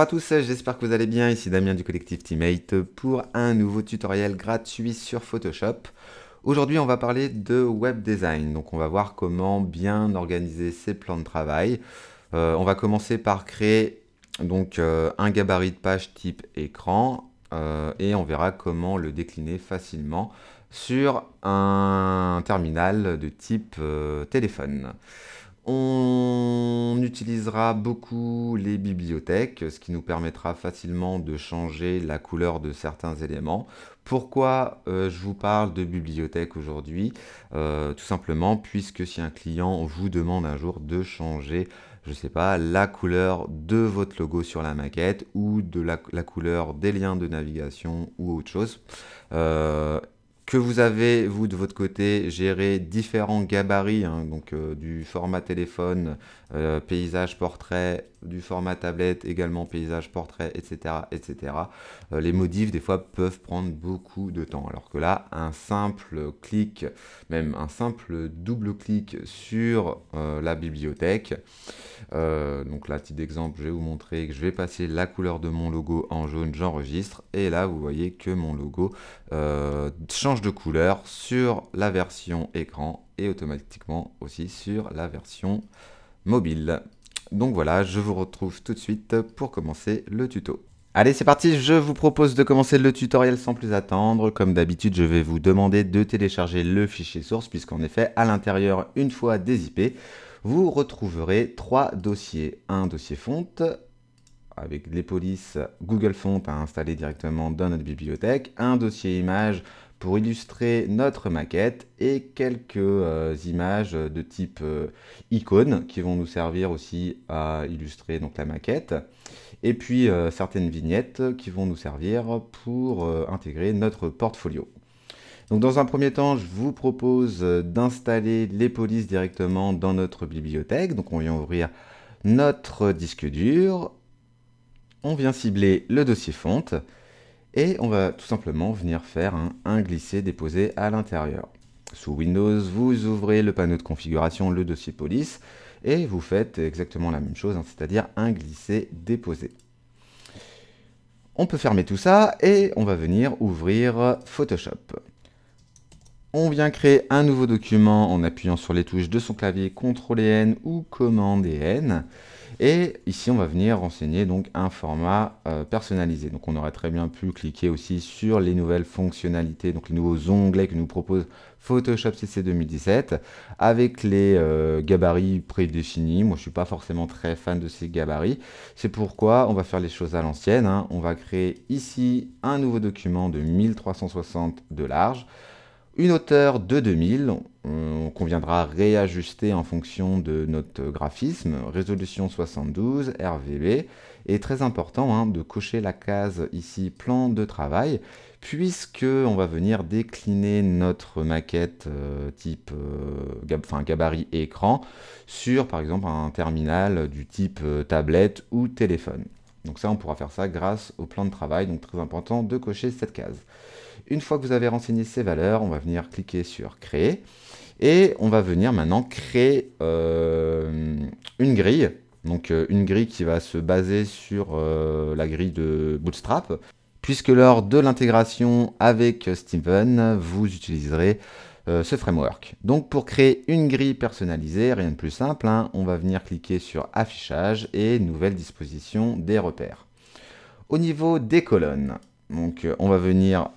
Bonjour à tous, j'espère que vous allez bien, ici Damien du collectif Teammate pour un nouveau tutoriel gratuit sur Photoshop. Aujourd'hui on va parler de web design, donc on va voir comment bien organiser ses plans de travail. Euh, on va commencer par créer donc euh, un gabarit de page type écran euh, et on verra comment le décliner facilement sur un terminal de type téléphone. On utilisera beaucoup les bibliothèques, ce qui nous permettra facilement de changer la couleur de certains éléments. Pourquoi euh, je vous parle de bibliothèque aujourd'hui? Euh, Tout simplement puisque si un client vous demande un jour de changer je sais pas, la couleur de votre logo sur la maquette ou de la, couleur des liens de navigation ou autre chose. Euh, que vous avez, vous, de votre côté, géré différents gabarits, hein, donc euh, du format téléphone, euh, paysage portrait, du format tablette, également paysage portrait, etc. etc. Euh, les modifs, des fois, peuvent prendre beaucoup de temps. Alors que là, un simple clic, même un simple double clic sur la bibliothèque, donc là, petit exemple, je vais vous montrer que je vais passer la couleur de mon logo en jaune, j'enregistre, et là, vous voyez que mon logo change de couleur sur la version écran et automatiquement aussi sur la version mobile. Donc voilà, je vous retrouve tout de suite pour commencer le tuto. Allez, c'est parti, je vous propose de commencer le tutoriel sans plus attendre. Comme d'habitude, je vais vous demander de télécharger le fichier source, puisqu'en effet, à l'intérieur, une fois IP, vous retrouverez trois dossiers. Un dossier fonte, avec les polices Google Font à installer directement dans notre bibliothèque, un dossier image pour illustrer notre maquette et quelques euh, images de type euh, icône qui vont nous servir aussi à illustrer donc, la maquette et puis euh, certaines vignettes qui vont nous servir pour intégrer notre portfolio. Dans un premier temps, je vous propose d'installer les polices directement dans notre bibliothèque. Donc on vient ouvrir notre disque dur, on vient cibler le dossier fonte et on va tout simplement venir faire un, glisser-déposer à l'intérieur. Sous Windows, vous ouvrez le panneau de configuration, le dossier police, et vous faites exactement la même chose, hein, c'est-à-dire un glisser-déposer. On peut fermer tout ça et on va venir ouvrir Photoshop. On vient créer un nouveau document en appuyant sur les touches de son clavier CTRL et N ou Command et N. Et ici, on va venir renseigner donc un format euh, personnalisé. Donc, on aurait très bien pu cliquer aussi sur les nouvelles fonctionnalités, donc les nouveaux onglets que nous propose Photoshop CC 2017 avec les euh, gabarits prédéfinis. Moi, je suis pas forcément très fan de ces gabarits. C'est pourquoi on va faire les choses à l'ancienne. Hein. On va créer ici un nouveau document de 1360 de large une hauteur de 2000 qu'on viendra réajuster en fonction de notre graphisme, résolution 72, RVB, et très important hein, de cocher la case ici plan de travail, puisque on va venir décliner notre maquette euh, type euh, gabarit écran sur par exemple un terminal du type euh, tablette ou téléphone. Donc ça on pourra faire ça grâce au plan de travail, donc très important de cocher cette case. Une fois que vous avez renseigné ces valeurs, on va venir cliquer sur créer et on va venir maintenant créer euh, une grille. Donc euh, une grille qui va se baser sur euh, la grille de Bootstrap, puisque lors de l'intégration avec Steven, vous utiliserez ce framework. Donc pour créer une grille personnalisée, rien de plus simple, hein, on va venir cliquer sur affichage et nouvelle disposition des repères. Au niveau des colonnes, donc on va venir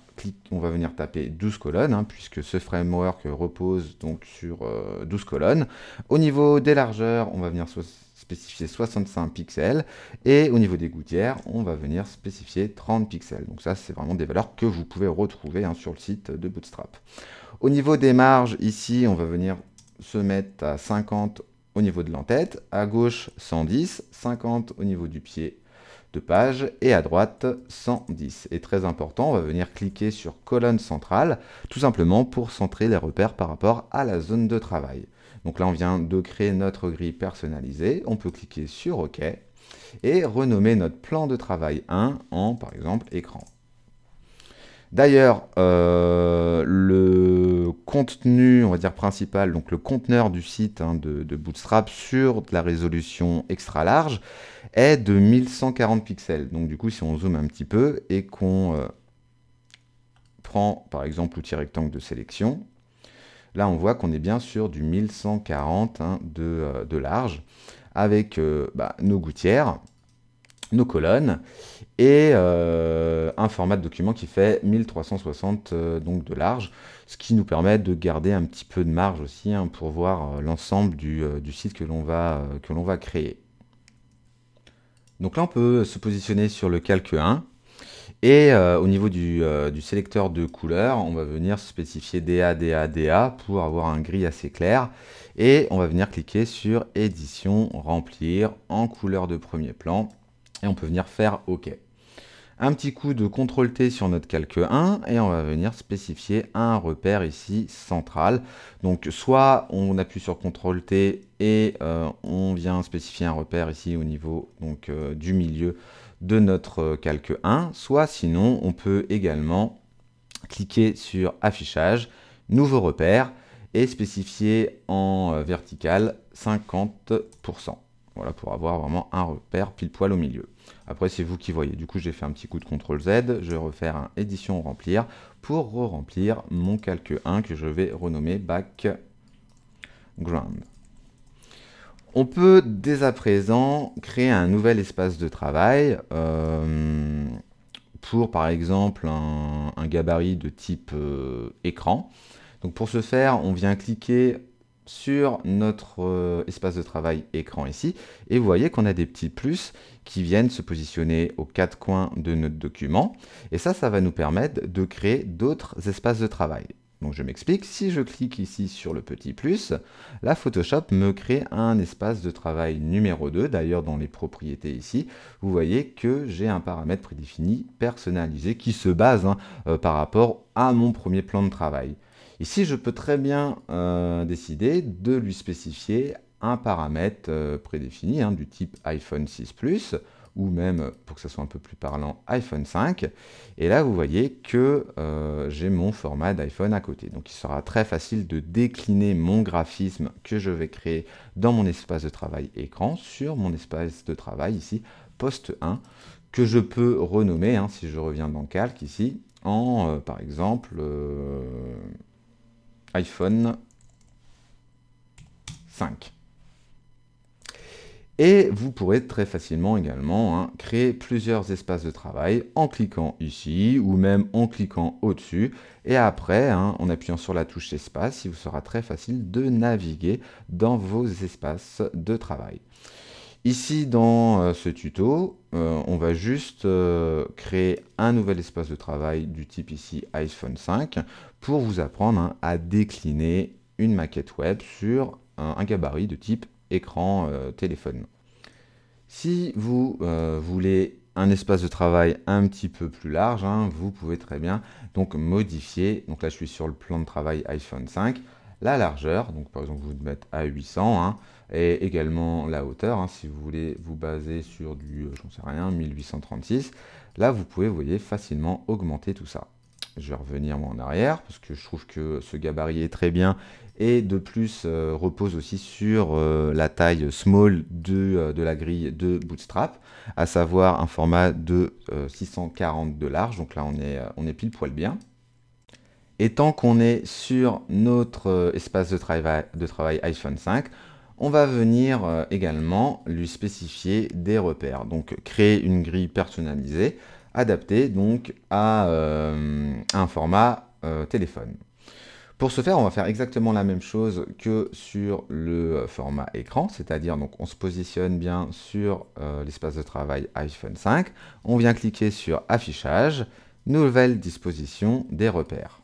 on va venir taper 12 colonnes, hein, puisque ce framework repose donc sur 12 euh, colonnes. Au niveau des largeurs, on va venir spécifier 65 pixels, et au niveau des gouttières, on va venir spécifier 30 pixels. Donc ça, c'est vraiment des valeurs que vous pouvez retrouver hein, sur le site de Bootstrap. Au niveau des marges, ici, on va venir se mettre à 50 au niveau de l'entête, à gauche 110, 50 au niveau du pied de page et à droite 110. Et très important, on va venir cliquer sur colonne centrale, tout simplement pour centrer les repères par rapport à la zone de travail. Donc là, on vient de créer notre grille personnalisée. On peut cliquer sur OK et renommer notre plan de travail 1 en, par exemple, écran. D'ailleurs, euh, le contenu, on va dire principal, donc le conteneur du site hein, de, Bootstrap sur la résolution extra large est de 1140 pixels. Donc du coup, si on zoome un petit peu et qu'on euh, prend par exemple l'outil rectangle de sélection, là on voit qu'on est bien sur du 1140 hein, de, de, large avec bah, nos gouttières nos colonnes et euh, un format de document qui fait 1360 euh, donc de large, ce qui nous permet de garder un petit peu de marge aussi hein, pour voir euh, l'ensemble du, site que l'on va, que l'on va créer. Donc là on peut se positionner sur le calque 1 et au niveau du, du, sélecteur de couleurs, on va venir spécifier DA, DA, DA pour avoir un gris assez clair. Et on va venir cliquer sur édition, remplir en couleur de premier plan et on peut venir faire OK. Un petit coup de CTRL T sur notre calque 1 et on va venir spécifier un repère ici central. Donc soit on appuie sur CTRL T et euh, on vient spécifier un repère ici au niveau donc, euh, du milieu de notre calque 1, soit sinon on peut également cliquer sur affichage, nouveau repère et spécifier en euh, vertical 50%. Voilà, pour avoir vraiment un repère pile poil au milieu. Après, c'est vous qui voyez. Du coup, j'ai fait un petit coup de CTRL Z. Je vais refaire un édition remplir pour re-remplir mon calque 1 que je vais renommer background. On peut dès à présent créer un nouvel espace de travail euh, pour par exemple un, gabarit de type euh, écran. Donc pour ce faire, on vient cliquer sur notre euh, espace de travail écran ici, et vous voyez qu'on a des petits plus qui viennent se positionner aux quatre coins de notre document, et ça, ça va nous permettre de créer d'autres espaces de travail. Donc je m'explique, si je clique ici sur le petit plus, la Photoshop me crée un espace de travail numéro 2. D'ailleurs, dans les propriétés ici, vous voyez que j'ai un paramètre prédéfini personnalisé qui se base hein, euh, par rapport à mon premier plan de travail. Ici, je peux très bien euh, décider de lui spécifier un paramètre euh, prédéfini hein, du type iPhone 6 Plus ou même, pour que ça soit un peu plus parlant, iPhone 5. Et là, vous voyez que euh, j'ai mon format d'iPhone à côté. Donc, il sera très facile de décliner mon graphisme que je vais créer dans mon espace de travail écran sur mon espace de travail ici, post 1, que je peux renommer, hein, si je reviens dans Calque ici, en, par exemple, iPhone 5. Et vous pourrez très facilement également hein, créer plusieurs espaces de travail en cliquant ici ou même en cliquant au-dessus. Et après, hein, en appuyant sur la touche espace, il vous sera très facile de naviguer dans vos espaces de travail. Ici, dans euh, ce tuto, euh, on va juste euh, créer un nouvel espace de travail du type ici iPhone 5 pour vous apprendre hein, à décliner une maquette web sur un, gabarit de type écran téléphone. Si vous voulez un espace de travail un petit peu plus large, hein, vous pouvez très bien donc modifier. Donc là, je suis sur le plan de travail iPhone 5 la largeur, donc par exemple vous mettre à 800, hein, et également la hauteur, hein, si vous voulez vous baser sur du, euh, j'en sais rien, 1836, là vous pouvez, vous voyez, facilement augmenter tout ça. Je vais revenir en arrière, parce que je trouve que ce gabarit est très bien, et de plus euh, repose aussi sur euh, la taille small de, de, la grille de Bootstrap, à savoir un format de 640 de large, donc là on est, on est pile poil bien. Et tant qu'on est sur notre espace de travail, de travail iPhone 5, on va venir euh, également lui spécifier des repères. Donc créer une grille personnalisée, adaptée donc à euh, un format téléphone. Pour ce faire, on va faire exactement la même chose que sur le format écran, c'est-à-dire donc on se positionne bien sur l'espace de travail iPhone 5, on vient cliquer sur affichage, nouvelle disposition des repères.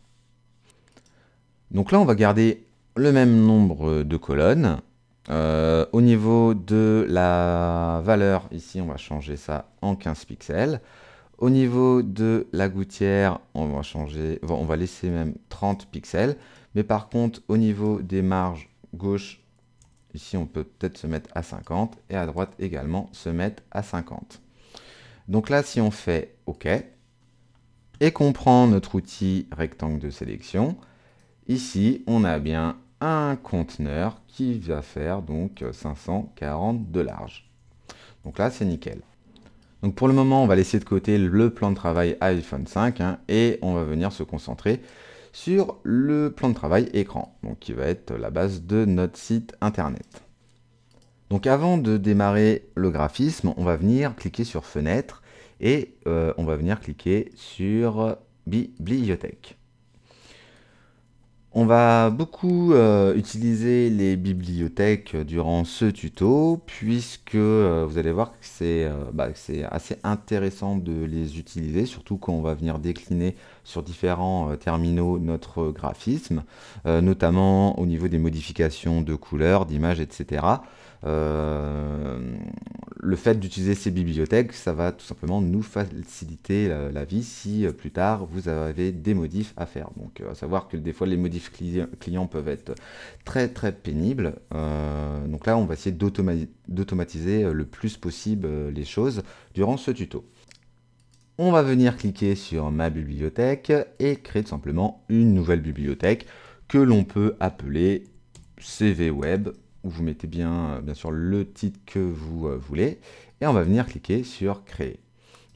Donc là, on va garder le même nombre de colonnes. Euh, au niveau de la valeur, ici, on va changer ça en 15 pixels. Au niveau de la gouttière, on va on va laisser même 30 pixels. Mais par contre, au niveau des marges gauche, ici, on peut peut-être se mettre à 50 et à droite également se mettre à 50. Donc là, si on fait OK et qu'on prend notre outil rectangle de sélection, Ici, on a bien un conteneur qui va faire donc 540 de large. Donc là, c'est nickel. Donc pour le moment, on va laisser de côté le plan de travail iPhone 5 hein, et on va venir se concentrer sur le plan de travail écran, donc qui va être la base de notre site internet. Donc avant de démarrer le graphisme, on va venir cliquer sur fenêtre et euh, on va venir cliquer sur bibliothèque. On va beaucoup euh, utiliser les bibliothèques durant ce tuto, puisque euh, vous allez voir que bah, c'est assez intéressant de les utiliser, surtout quand on va venir décliner sur différents terminaux notre graphisme, notamment au niveau des modifications de couleurs, d'images, etc. Euh, le fait d'utiliser ces bibliothèques, ça va tout simplement nous faciliter la, vie si euh, plus tard vous avez des modifs à faire. Donc euh, à savoir que des fois les modifs clients peuvent être très très pénibles. donc là on va essayer d'automatiser le plus possible les choses durant ce tuto. On va venir cliquer sur ma bibliothèque et créer tout simplement une nouvelle bibliothèque que l'on peut appeler CV Web où vous mettez bien, euh, bien sûr le titre que vous euh, voulez, et on va venir cliquer sur Créer.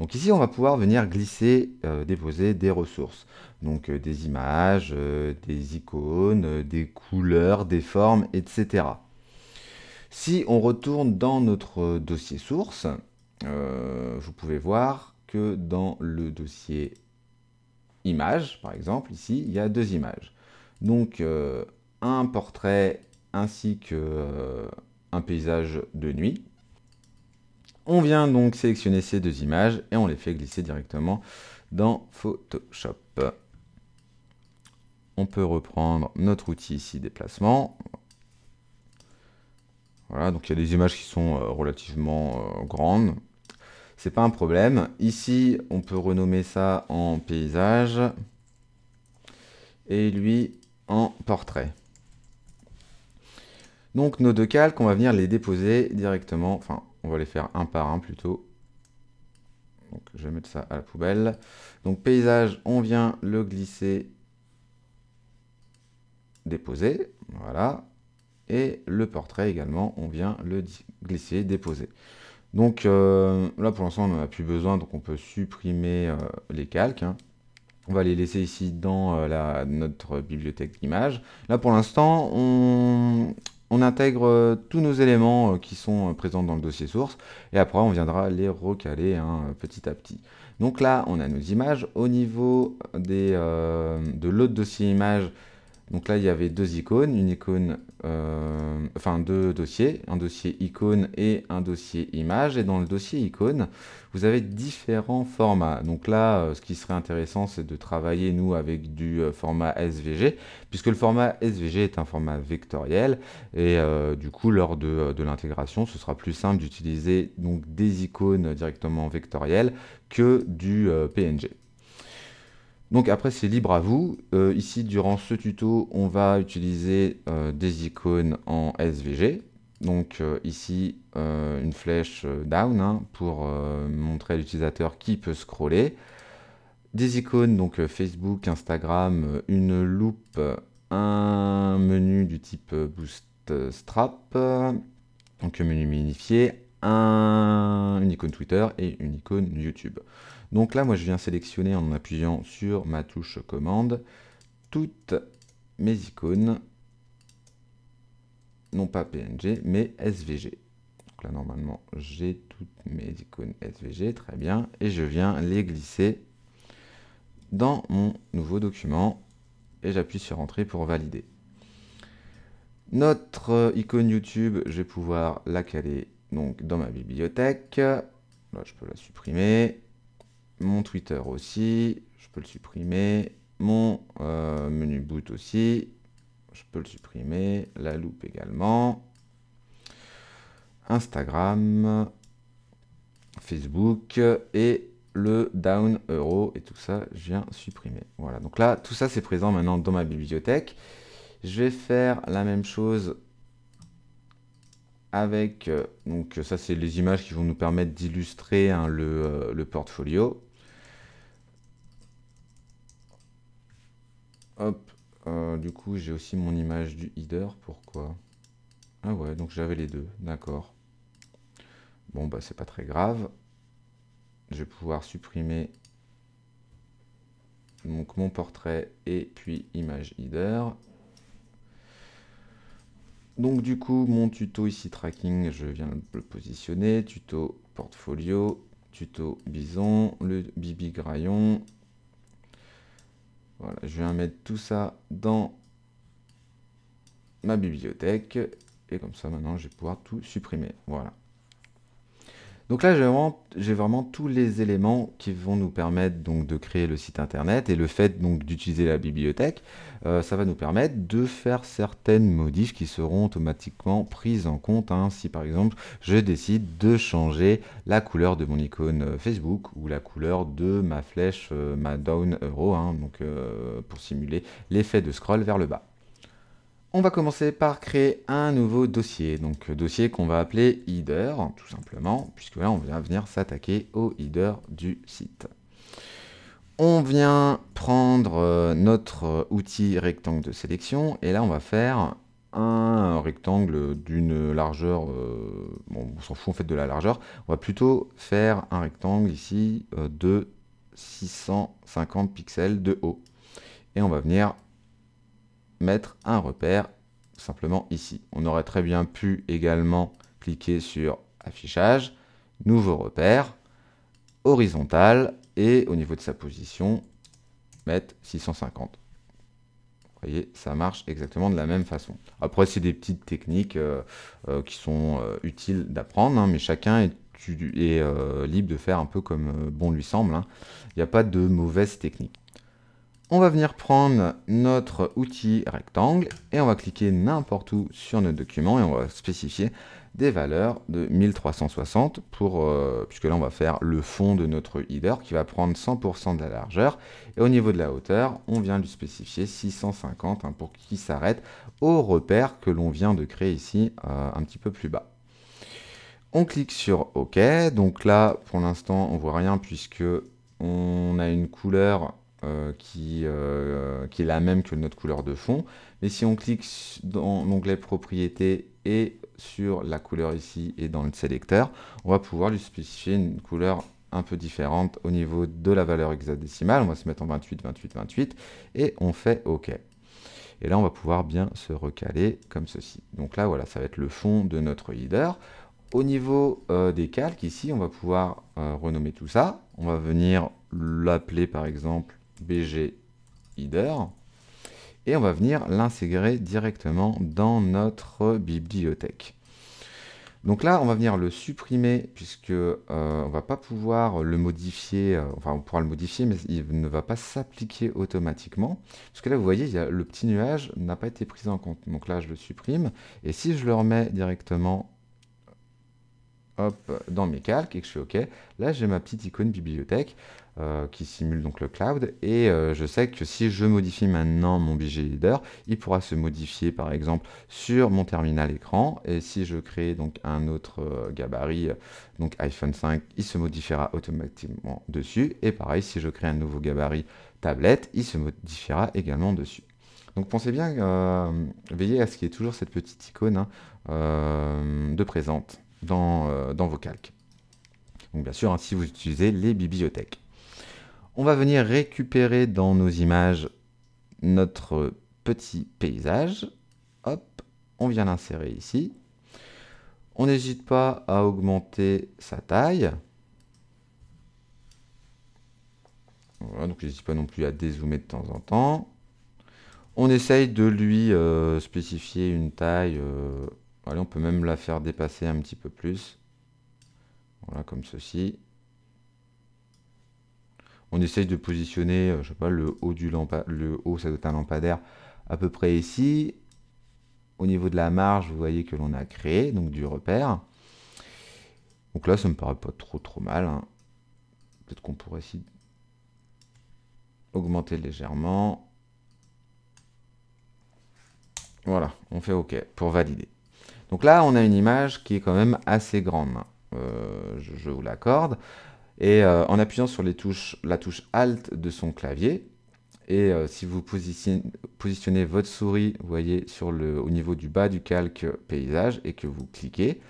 Donc ici, on va pouvoir venir glisser, euh, déposer des ressources. Donc des images, des icônes, des couleurs, des formes, etc. Si on retourne dans notre dossier source, vous pouvez voir que dans le dossier images, par exemple, ici, il y a deux images. Donc un portrait ainsi que euh, un paysage de nuit. On vient donc sélectionner ces deux images et on les fait glisser directement dans Photoshop. On peut reprendre notre outil ici déplacement. Voilà, donc il y a des images qui sont euh, relativement euh, grandes. C'est pas un problème. Ici, on peut renommer ça en paysage et lui en portrait. Donc nos deux calques, on va venir les déposer directement, enfin on va les faire un par un plutôt. Donc je vais mettre ça à la poubelle. Donc paysage, on vient le glisser, déposer, voilà. Et le portrait également, on vient le glisser, déposer. Donc euh, là pour l'instant on n'en a plus besoin, donc on peut supprimer euh, les calques. Hein. On va les laisser ici dans euh, notre bibliothèque d'images. Là pour l'instant, on, on intègre euh, tous nos éléments euh, qui sont euh, présents dans le dossier source et après on viendra les recaler hein, petit à petit. Donc là on a nos images. Au niveau de l'autre dossier images, donc là, il y avait deux icônes, une icône, euh, enfin deux dossiers, un dossier icône et un dossier image. Et dans le dossier icône, vous avez différents formats. Donc là, euh, ce qui serait intéressant, c'est de travailler, nous, avec du euh, format SVG, puisque le format SVG est un format vectoriel. Et du coup, lors de, de l'intégration, ce sera plus simple d'utiliser des icônes directement vectorielles que du PNG. Donc après, c'est libre à vous. Euh, ici, durant ce tuto, on va utiliser euh, des icônes en SVG. Donc euh, ici, une flèche down hein, pour montrer à l'utilisateur qui peut scroller. Des icônes, donc Facebook, Instagram, une loupe, un menu du type Bootstrap, donc un menu minifié, un, une icône Twitter et une icône YouTube. Donc là, moi, je viens sélectionner en appuyant sur ma touche commande toutes mes icônes, non pas PNG, mais SVG. Donc là, normalement, j'ai toutes mes icônes SVG, très bien, et je viens les glisser dans mon nouveau document, et j'appuie sur Entrée pour valider. Notre icône YouTube, je vais pouvoir la caler donc dans ma bibliothèque. Là, je peux la supprimer. Mon Twitter aussi, je peux le supprimer. Mon euh, menu boot aussi, je peux le supprimer. La loupe également. Instagram, Facebook et le down euro et tout ça, je viens supprimer. Voilà, donc là, tout ça c'est présent maintenant dans ma bibliothèque. Je vais faire la même chose avec, euh, donc ça c'est les images qui vont nous permettre d'illustrer hein, euh, le, portfolio. Hop, euh, du coup, j'ai aussi mon image du header. Pourquoi? Ah ouais, donc j'avais les deux. D'accord. Bon, bah c'est pas très grave. Je vais pouvoir supprimer donc mon portrait et puis image header. Donc du coup, mon tuto ici tracking, je viens le positionner. Tuto portfolio, tuto bison, le bibi graillon. Je viens mettre tout ça dans ma bibliothèque. Et comme ça, maintenant, je vais pouvoir tout supprimer. Voilà. Donc là, j'ai vraiment, tous les éléments qui vont nous permettre donc, de créer le site internet et le fait donc d'utiliser la bibliothèque, euh, ça va nous permettre de faire certaines modifs qui seront automatiquement prises en compte. Hein. si par exemple, je décide de changer la couleur de mon icône euh, Facebook ou la couleur de ma flèche, euh, ma down euro, hein, pour simuler l'effet de scroll vers le bas. On va commencer par créer un nouveau dossier, donc euh, dossier qu'on va appeler header, tout simplement, puisque là on vient venir s'attaquer au header du site. On vient prendre euh, notre euh, outil rectangle de sélection, et là on va faire un rectangle d'une largeur, bon on s'en fout en fait de la largeur, on va plutôt faire un rectangle ici de 650 pixels de haut. Et on va venir mettre un repère simplement ici. On aurait très bien pu également cliquer sur affichage, nouveau repère, horizontal et au niveau de sa position, mettre 650. Vous voyez, ça marche exactement de la même façon. Après, c'est des petites techniques euh, euh, qui sont euh, utiles d'apprendre, hein, mais chacun est, libre de faire un peu comme bon lui semble. Hein. Il n'y a pas de mauvaise technique. On va venir prendre notre outil rectangle et on va cliquer n'importe où sur notre document et on va spécifier des valeurs de 1360 pour, euh, puisque là on va faire le fond de notre header qui va prendre 100% de la largeur et au niveau de la hauteur on vient lui spécifier 650 hein, pour qu'il s'arrête au repère que l'on vient de créer ici euh, un petit peu plus bas. On clique sur OK, donc là pour l'instant on voit rien puisque on a une couleur qui, euh, qui est la même que notre couleur de fond. Mais si on clique dans l'onglet propriétés et sur la couleur ici et dans le sélecteur, on va pouvoir lui spécifier une couleur un peu différente au niveau de la valeur hexadécimale. On va se mettre en 28, 28, 28 et on fait OK. Et là, on va pouvoir bien se recaler comme ceci. Donc là, voilà, ça va être le fond de notre header. Au niveau euh, des calques, ici, on va pouvoir renommer tout ça. On va venir l'appeler, par exemple, BG header et on va venir l'intégrer directement dans notre bibliothèque. Donc là, on va venir le supprimer puisque euh, on va pas pouvoir le modifier, euh, enfin on pourra le modifier, mais il ne va pas s'appliquer automatiquement. Parce que là, vous voyez, il le petit nuage n'a pas été pris en compte. Donc là, je le supprime. Et si je le remets directement hop, dans mes calques et que je fais OK, là j'ai ma petite icône bibliothèque. Euh, qui simule donc le cloud. Et euh, je sais que si je modifie maintenant mon BG Leader, il pourra se modifier par exemple sur mon terminal écran. Et si je crée donc un autre euh, gabarit, donc iPhone 5, il se modifiera automatiquement dessus. Et pareil, si je crée un nouveau gabarit tablette, il se modifiera également dessus. Donc pensez bien, veillez à ce qu'il y ait toujours cette petite icône hein, de présente dans, dans vos calques. Donc bien sûr, hein, si vous utilisez les bibliothèques. On va venir récupérer dans nos images notre petit paysage. Hop, on vient l'insérer ici. On n'hésite pas à augmenter sa taille. Voilà, donc n'hésite pas non plus à dézoomer de temps en temps. On essaye de lui euh, spécifier une taille. Euh, on peut même la faire dépasser un petit peu plus. Voilà, comme ceci on essaye de positionner, euh, je sais pas, le haut du lampadaire, le haut, ça doit être un lampadaire à peu près ici. Au niveau de la marge, vous voyez que l'on a créé, donc du repère. Donc là, ça me paraît pas trop trop mal. Hein. Peut-être qu'on pourrait essayer augmenter légèrement. Voilà, on fait OK pour valider. Donc là, on a une image qui est quand même assez grande. Euh, je, vous l'accorde. Et euh, en appuyant sur la touche Alt de son clavier, et euh, si vous positionnez, votre souris, vous voyez, au niveau du bas du calque paysage et que vous cliquez,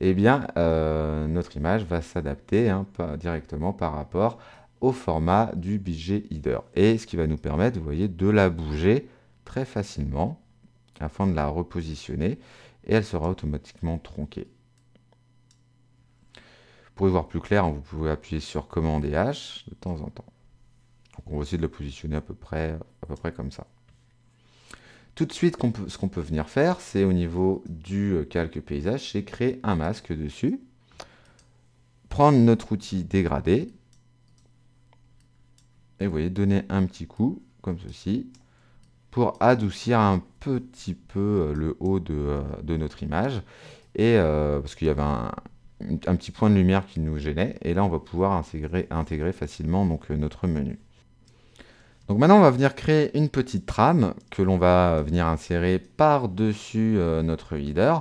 eh bien, euh, notre image va s'adapter hein, directement par rapport au format du budget header. Et ce qui va nous permettre, vous voyez, de la bouger très facilement afin de la repositionner et elle sera automatiquement tronquée. Pour y voir plus clair, hein, vous pouvez appuyer sur commande et H de temps en temps. Donc on va essayer de la positionner à peu près, à peu près comme ça. Tout de suite, ce qu'on peut venir faire, c'est au niveau du euh, calque paysage, c'est créer un masque dessus. Prendre notre outil dégradé. Et vous voyez, donner un petit coup, comme ceci, pour adoucir un petit peu euh, le haut de, euh, notre image. Et parce qu'il y avait un, petit point de lumière qui nous gênait. Et là, on va pouvoir intégrer, facilement donc, notre menu. Donc maintenant, on va venir créer une petite trame que l'on va venir insérer par-dessus euh, notre header.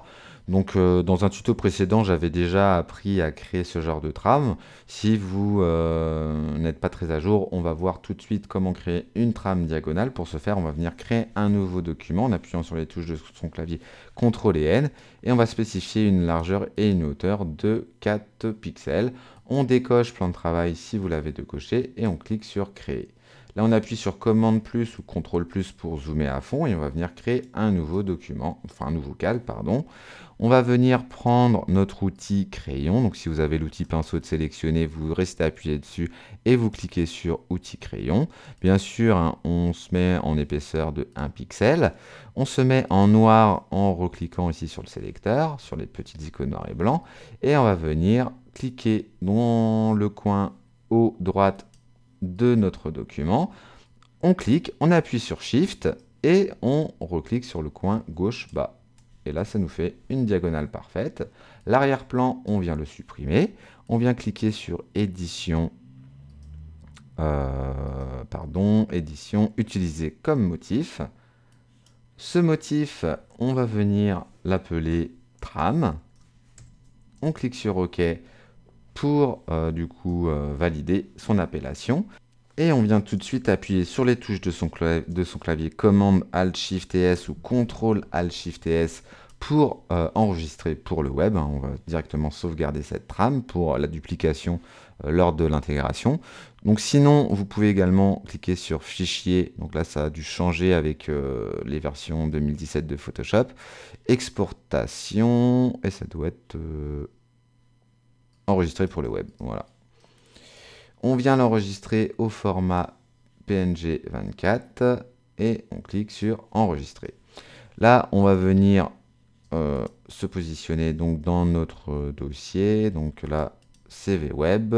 Donc euh, dans un tuto précédent, j'avais déjà appris à créer ce genre de trame. Si vous euh, n'êtes pas très à jour, on va voir tout de suite comment créer une trame diagonale. Pour ce faire, on va venir créer un nouveau document en appuyant sur les touches de son clavier CTRL et N. Et on va spécifier une largeur et une hauteur de 4 pixels. On décoche plan de travail si vous l'avez de cocher et on clique sur créer. Là, on appuie sur commande plus ou contrôle plus pour zoomer à fond et on va venir créer un nouveau document, enfin un nouveau calque, pardon. On va venir prendre notre outil crayon. Donc, si vous avez l'outil pinceau de sélectionner, vous restez appuyé dessus et vous cliquez sur outil crayon. Bien sûr, hein, on se met en épaisseur de 1 pixel. On se met en noir en recliquant ici sur le sélecteur, sur les petites icônes noir et blanc. Et on va venir cliquer dans le coin haut droite de notre document. On clique, on appuie sur Shift et on reclique sur le coin gauche bas. Et là, ça nous fait une diagonale parfaite. L'arrière-plan, on vient le supprimer. On vient cliquer sur Édition, euh, pardon, Édition, utiliser comme motif. Ce motif, on va venir l'appeler trame. On clique sur OK pour euh, du coup euh, valider son appellation. Et on vient tout de suite appuyer sur les touches de son, de clavier commande Alt Shift S ou CTRL Alt Shift S pour euh, enregistrer pour le web. Hein. On va directement sauvegarder cette trame pour la duplication lors de l'intégration. Donc sinon, vous pouvez également cliquer sur Fichier. Donc là, ça a dû changer avec les versions 2017 de Photoshop. Exportation, et ça doit être enregistré pour le web. Voilà. On vient l'enregistrer au format PNG 24 et on clique sur enregistrer. Là, on va venir euh, se positionner donc dans notre dossier. Donc là, CV web,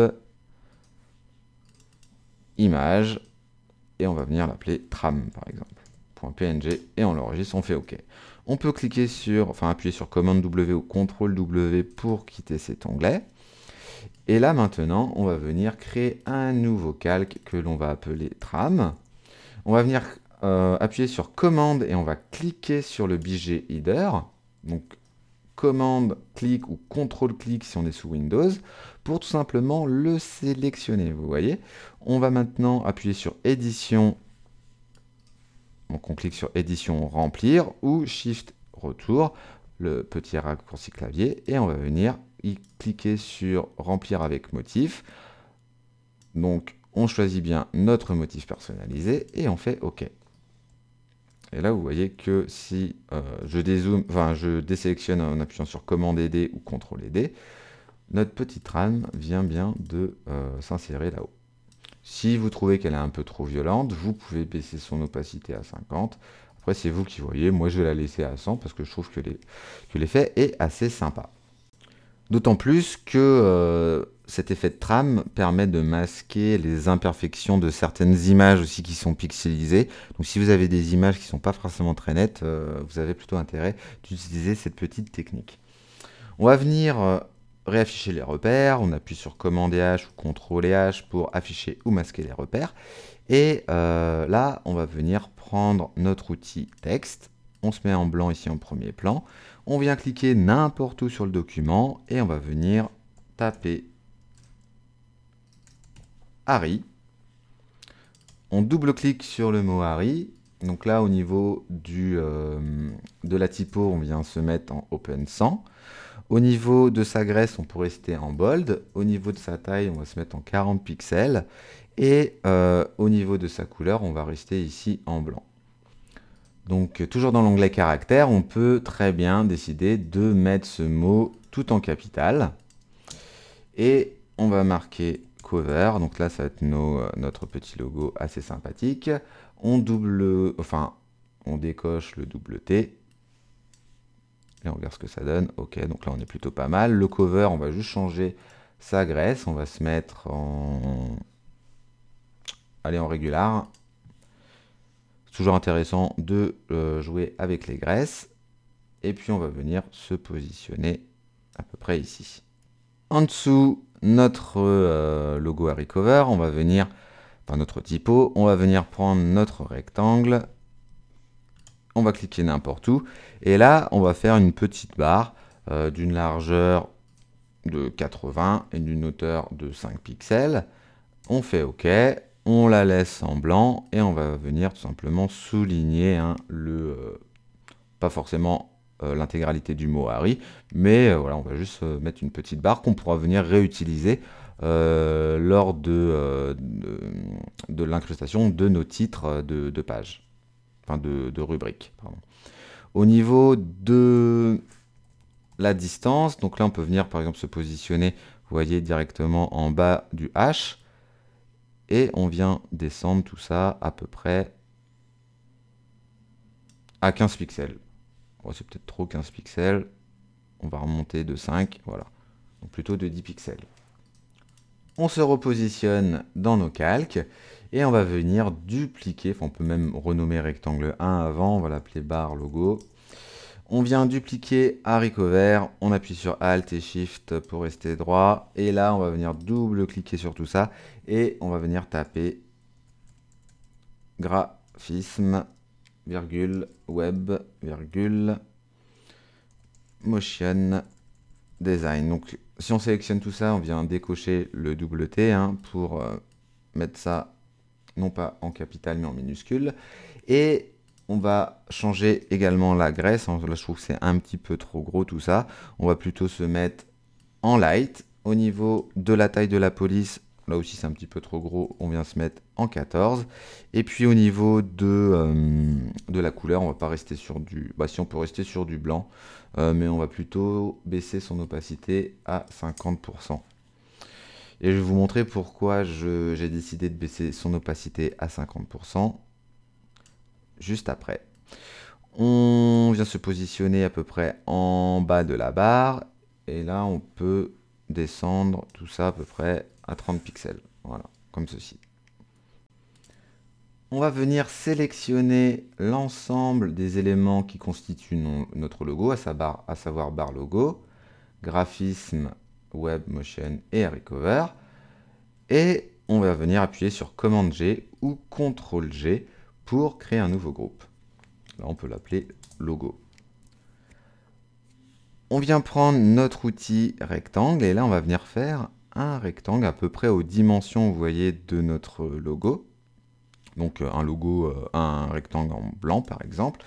image, et on va venir l'appeler tram par exemple. .png et on l'enregistre, on fait OK. On peut cliquer sur, enfin appuyer sur commande W ou CTRL W pour quitter cet onglet. Et là maintenant, on va venir créer un nouveau calque que l'on va appeler tram. On va venir euh, appuyer sur commande et on va cliquer sur le budget header. Donc commande clic ou contrôle clic si on est sous Windows pour tout simplement le sélectionner. Vous voyez, on va maintenant appuyer sur édition. Donc on clique sur édition remplir ou shift retour, le petit raccourci clavier et on va venir cliquer sur remplir avec motif. Donc on choisit bien notre motif personnalisé et on fait OK. Et là, vous voyez que si euh, je dézoome, enfin je désélectionne en appuyant sur commande D ou CTRL D, notre petite trame vient bien de euh, s'insérer là-haut. Si vous trouvez qu'elle est un peu trop violente, vous pouvez baisser son opacité à 50. Après, c'est vous qui voyez. Moi, je vais la laisser à 100 parce que je trouve que l'effet est assez sympa. D'autant plus que euh, cet effet de trame permet de masquer les imperfections de certaines images aussi qui sont pixelisées. Donc si vous avez des images qui ne sont pas forcément très nettes, euh, vous avez plutôt intérêt d'utiliser cette petite technique. On va venir euh, réafficher les repères. On appuie sur commande H ou CTRL et H pour afficher ou masquer les repères. Et là, on va venir prendre notre outil texte. On se met en blanc ici en premier plan. On vient cliquer n'importe où sur le document et on va venir taper Harry. On double-clique sur le mot Harry Donc là, au niveau euh, de la typo, on vient se mettre en Open 100. Au niveau de sa graisse, on peut rester en bold. Au niveau de sa taille, on va se mettre en 40 pixels. Et euh, au niveau de sa couleur, on va rester ici en blanc. Donc toujours dans l'onglet caractère, on peut très bien décider de mettre ce mot tout en capital. Et on va marquer cover. Donc là, ça va être euh, notre petit logo assez sympathique. On double, enfin, on décoche le double T. Et on regarde ce que ça donne. Ok, donc là, on est plutôt pas mal. Le cover, on va juste changer sa graisse. On va se mettre en... Allez, en régular toujours intéressant de euh, jouer avec les graisses. Et puis on va venir se positionner à peu près ici. En dessous, notre euh, logo Cover, on va venir, enfin notre typo, on va venir prendre notre rectangle. On va cliquer n'importe où. Et là, on va faire une petite barre euh, d'une largeur de 80 et d'une hauteur de 5 pixels. On fait OK on la laisse en blanc et on va venir tout simplement souligner hein, le, euh, pas forcément euh, l'intégralité du mot Harry, mais euh, voilà, on va juste mettre une petite barre qu'on pourra venir réutiliser lors de, l'incrustation de nos titres de, de page, enfin de, de rubrique. Au niveau de la distance, donc là on peut venir par exemple se positionner, vous voyez directement en bas du H, et on vient descendre tout ça à peu près à 15 pixels. c'est peut-être trop 15 pixels. On va remonter de 5, voilà. Donc plutôt de 10 pixels. On se repositionne dans nos calques et on va venir dupliquer, on peut même renommer rectangle 1 avant, on va l'appeler barre logo. On vient dupliquer à Recover, on appuie sur Alt et Shift pour rester droit. Et là, on va venir double-cliquer sur tout ça. Et on va venir taper graphisme, virgule, web, virgule, motion, design. Donc, si on sélectionne tout ça, on vient décocher le double T hein, pour euh, mettre ça, non pas en capital, mais en minuscule. Et on va changer également la graisse. Là, je trouve que c'est un petit peu trop gros tout ça. On va plutôt se mettre en light. Au niveau de la taille de la police, là aussi c'est un petit peu trop gros, on vient se mettre en 14. Et puis au niveau de, euh, de la couleur, on va pas rester sur du... Bah si on peut rester sur du blanc, euh, mais on va plutôt baisser son opacité à 50%. Et je vais vous montrer pourquoi j'ai décidé de baisser son opacité à 50% juste après. On vient se positionner à peu près en bas de la barre. Et là, on peut descendre tout ça à peu près à 30 pixels. Voilà, comme ceci. On va venir sélectionner l'ensemble des éléments qui constituent notre logo, à savoir, barre logo, graphisme, web, motion et recover. Et on va venir appuyer sur commande G ou CTRL G créer un nouveau groupe. Là, on peut l'appeler logo. On vient prendre notre outil rectangle et là, on va venir faire un rectangle à peu près aux dimensions, vous voyez, de notre logo. Donc un logo, euh, un rectangle en blanc par exemple.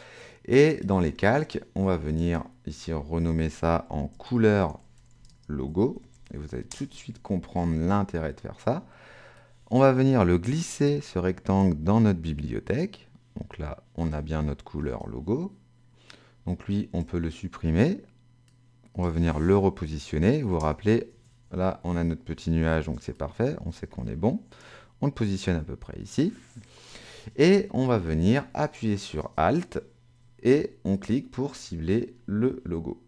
Et dans les calques, on va venir ici renommer ça en couleur logo. Et vous allez tout de suite comprendre l'intérêt de faire ça. On va venir le glisser, ce rectangle, dans notre bibliothèque. Donc là, on a bien notre couleur logo. Donc lui, on peut le supprimer. On va venir le repositionner. Vous vous rappelez, là, on a notre petit nuage, donc c'est parfait. On sait qu'on est bon. On le positionne à peu près ici. Et on va venir appuyer sur Alt et on clique pour cibler le logo.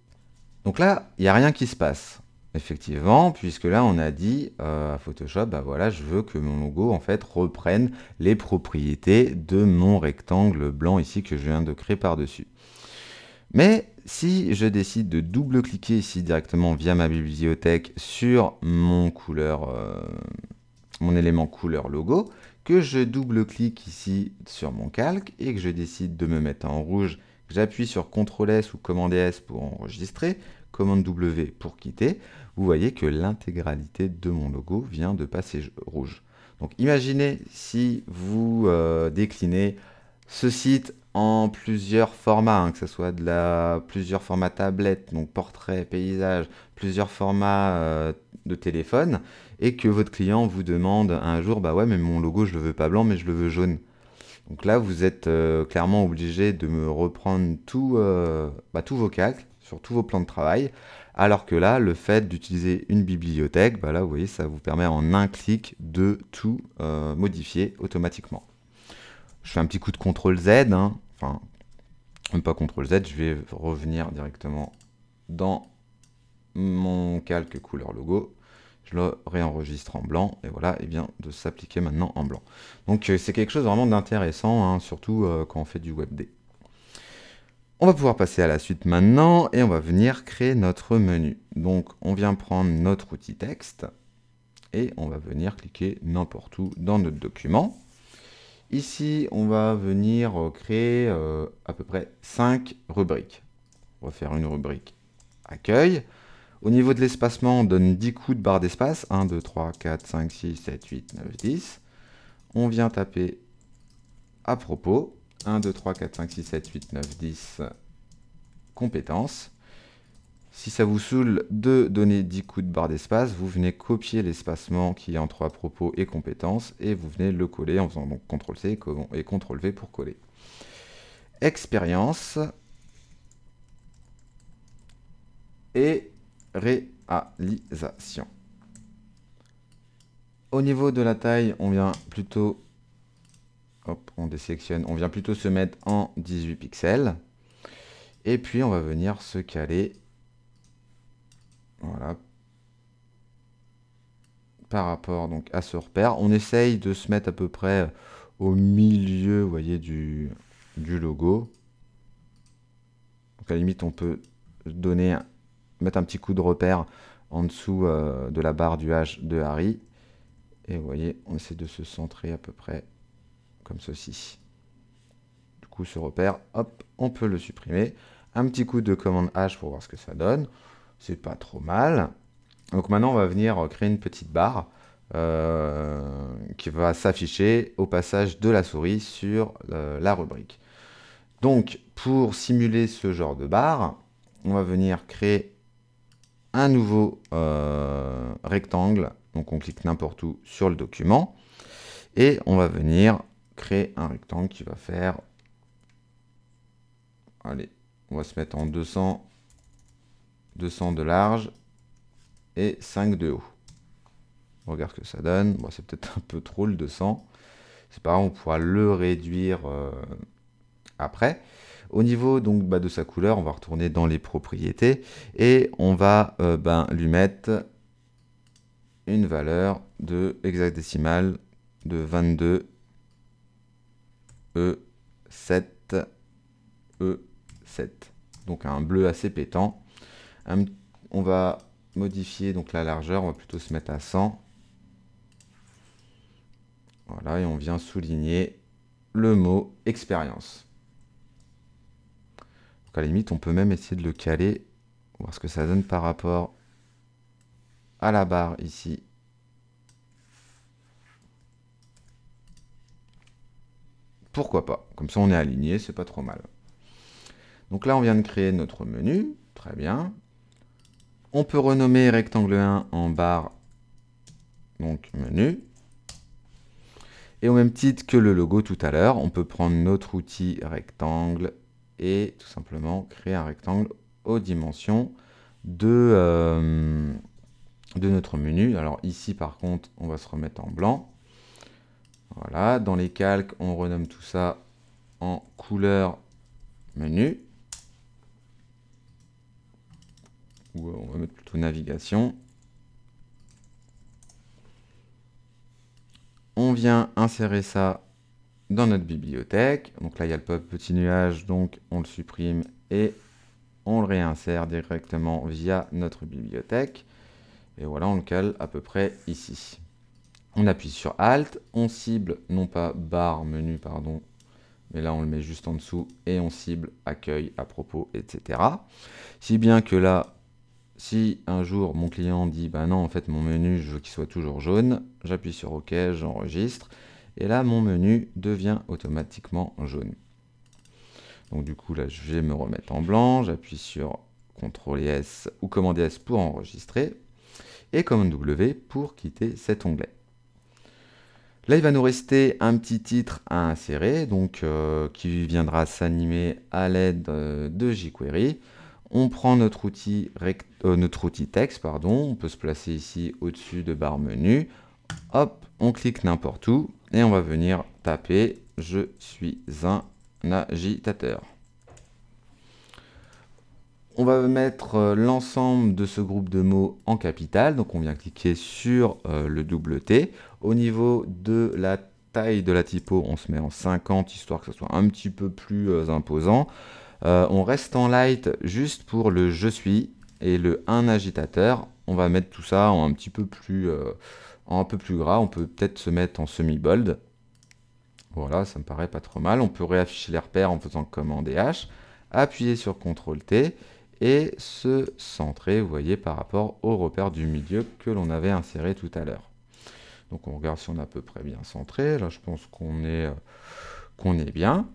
Donc là, il n'y a rien qui se passe. Effectivement, puisque là on a dit euh, à Photoshop, bah voilà, je veux que mon logo en fait reprenne les propriétés de mon rectangle blanc ici que je viens de créer par-dessus. Mais si je décide de double-cliquer ici directement via ma bibliothèque sur mon couleur, euh, mon élément couleur logo, que je double-clique ici sur mon calque et que je décide de me mettre en rouge, j'appuie sur CTRL S ou Command S pour enregistrer, commande W pour quitter, vous voyez que l'intégralité de mon logo vient de passer rouge. Donc imaginez si vous euh, déclinez ce site en plusieurs formats, hein, que ce soit de la, plusieurs formats tablettes, donc portrait, paysage, plusieurs formats euh, de téléphone, et que votre client vous demande un jour, bah ouais, mais mon logo, je le veux pas blanc, mais je le veux jaune. Donc là, vous êtes euh, clairement obligé de me reprendre bah, tous vos calques sur tous vos plans de travail. Alors que là, le fait d'utiliser une bibliothèque, bah là, vous voyez, ça vous permet en un clic de tout modifier automatiquement. Je fais un petit coup de CTRL Z, hein. enfin, même pas CTRL Z, je vais revenir directement dans mon calque couleur logo. Je le réenregistre en blanc, et voilà, et bien de s'appliquer maintenant en blanc. Donc euh, c'est quelque chose vraiment d'intéressant, hein, surtout euh, quand on fait du WebD. On va pouvoir passer à la suite maintenant, et on va venir créer notre menu. Donc on vient prendre notre outil texte, et on va venir cliquer n'importe où dans notre document. Ici, on va venir euh, créer euh, à peu près 5 rubriques. On va faire une rubrique accueil. Au niveau de l'espacement, on donne 10 coups de barre d'espace. 1, 2, 3, 4, 5, 6, 7, 8, 9, 10. On vient taper à propos. 1, 2, 3, 4, 5, 6, 7, 8, 9, 10. Compétences. Si ça vous saoule de donner 10 coups de barre d'espace, vous venez copier l'espacement qui est entre à propos et compétences et vous venez le coller en faisant donc CTRL-C et CTRL-V pour coller. Expérience et réalisation. Au niveau de la taille, on vient plutôt on désélectionne, on vient plutôt se mettre en 18 pixels. Et puis on va venir se caler voilà. Par rapport donc à ce repère, on essaye de se mettre à peu près au milieu, voyez, du, du logo. Donc à la limite, on peut donner, mettre un petit coup de repère en dessous euh, de la barre du H de Harry. Et vous voyez, on essaie de se centrer à peu près comme ceci. Du coup, ce repère, hop, on peut le supprimer. Un petit coup de commande H pour voir ce que ça donne c'est pas trop mal. Donc maintenant, on va venir créer une petite barre euh, qui va s'afficher au passage de la souris sur euh, la rubrique. Donc, pour simuler ce genre de barre, on va venir créer un nouveau euh, rectangle. Donc, on clique n'importe où sur le document. Et on va venir créer un rectangle qui va faire... Allez, on va se mettre en 200 200 de large et 5 de haut. Regarde ce que ça donne. Bon, c'est peut-être un peu trop le 200. C'est pas grave, on pourra le réduire euh, après. Au niveau donc bah, de sa couleur, on va retourner dans les propriétés et on va euh, ben, lui mettre une valeur de hexadécimale de 22 E7 E7. Donc un bleu assez pétant on va modifier donc la largeur, on va plutôt se mettre à 100. Voilà, et on vient souligner le mot expérience. À la limite, on peut même essayer de le caler, voir ce que ça donne par rapport à la barre ici. Pourquoi pas? Comme ça, on est aligné, c'est pas trop mal. Donc là, on vient de créer notre menu. Très bien. On peut renommer rectangle 1 en barre, donc menu. Et au même titre que le logo tout à l'heure, on peut prendre notre outil rectangle et tout simplement créer un rectangle aux dimensions de, euh, de notre menu. Alors ici par contre, on va se remettre en blanc. Voilà, dans les calques, on renomme tout ça en couleur menu. ou on va mettre plutôt navigation. On vient insérer ça dans notre bibliothèque. Donc là, il y a le petit nuage, donc on le supprime et on le réinsère directement via notre bibliothèque. Et voilà, on le cale à peu près ici. On appuie sur Alt, on cible, non pas barre, menu, pardon, mais là on le met juste en dessous et on cible accueil, à propos, etc. Si bien que là, si un jour mon client dit bah non en fait mon menu je veux qu'il soit toujours jaune, j'appuie sur OK, j'enregistre Et là, mon menu devient automatiquement jaune. Donc du coup, là, je vais me remettre en blanc. J'appuie sur CTRL S ou Command S pour enregistrer. Et Command W pour quitter cet onglet. Là, il va nous rester un petit titre à insérer, donc euh, qui viendra s'animer à l'aide euh, de jQuery. On prend notre outil, euh, notre outil texte, pardon. on peut se placer ici au-dessus de barre menu. Hop, on clique n'importe où et on va venir taper « Je suis un agitateur ». On va mettre l'ensemble de ce groupe de mots en capital, donc on vient cliquer sur le double T. Au niveau de la taille de la typo, on se met en 50, histoire que ce soit un petit peu plus euh, imposant. Euh, on reste en light juste pour le je suis et le un agitateur. On va mettre tout ça en un petit peu plus, euh, un peu plus gras. On peut peut-être se mettre en semi-bold. Voilà, ça me paraît pas trop mal. On peut réafficher les repères en faisant commande et H, appuyer sur CTRL T et se centrer, vous voyez, par rapport au repère du milieu que l'on avait inséré tout à l'heure. Donc on regarde si on est à peu près bien centré. Là, je pense qu'on est, euh, qu'on est bien.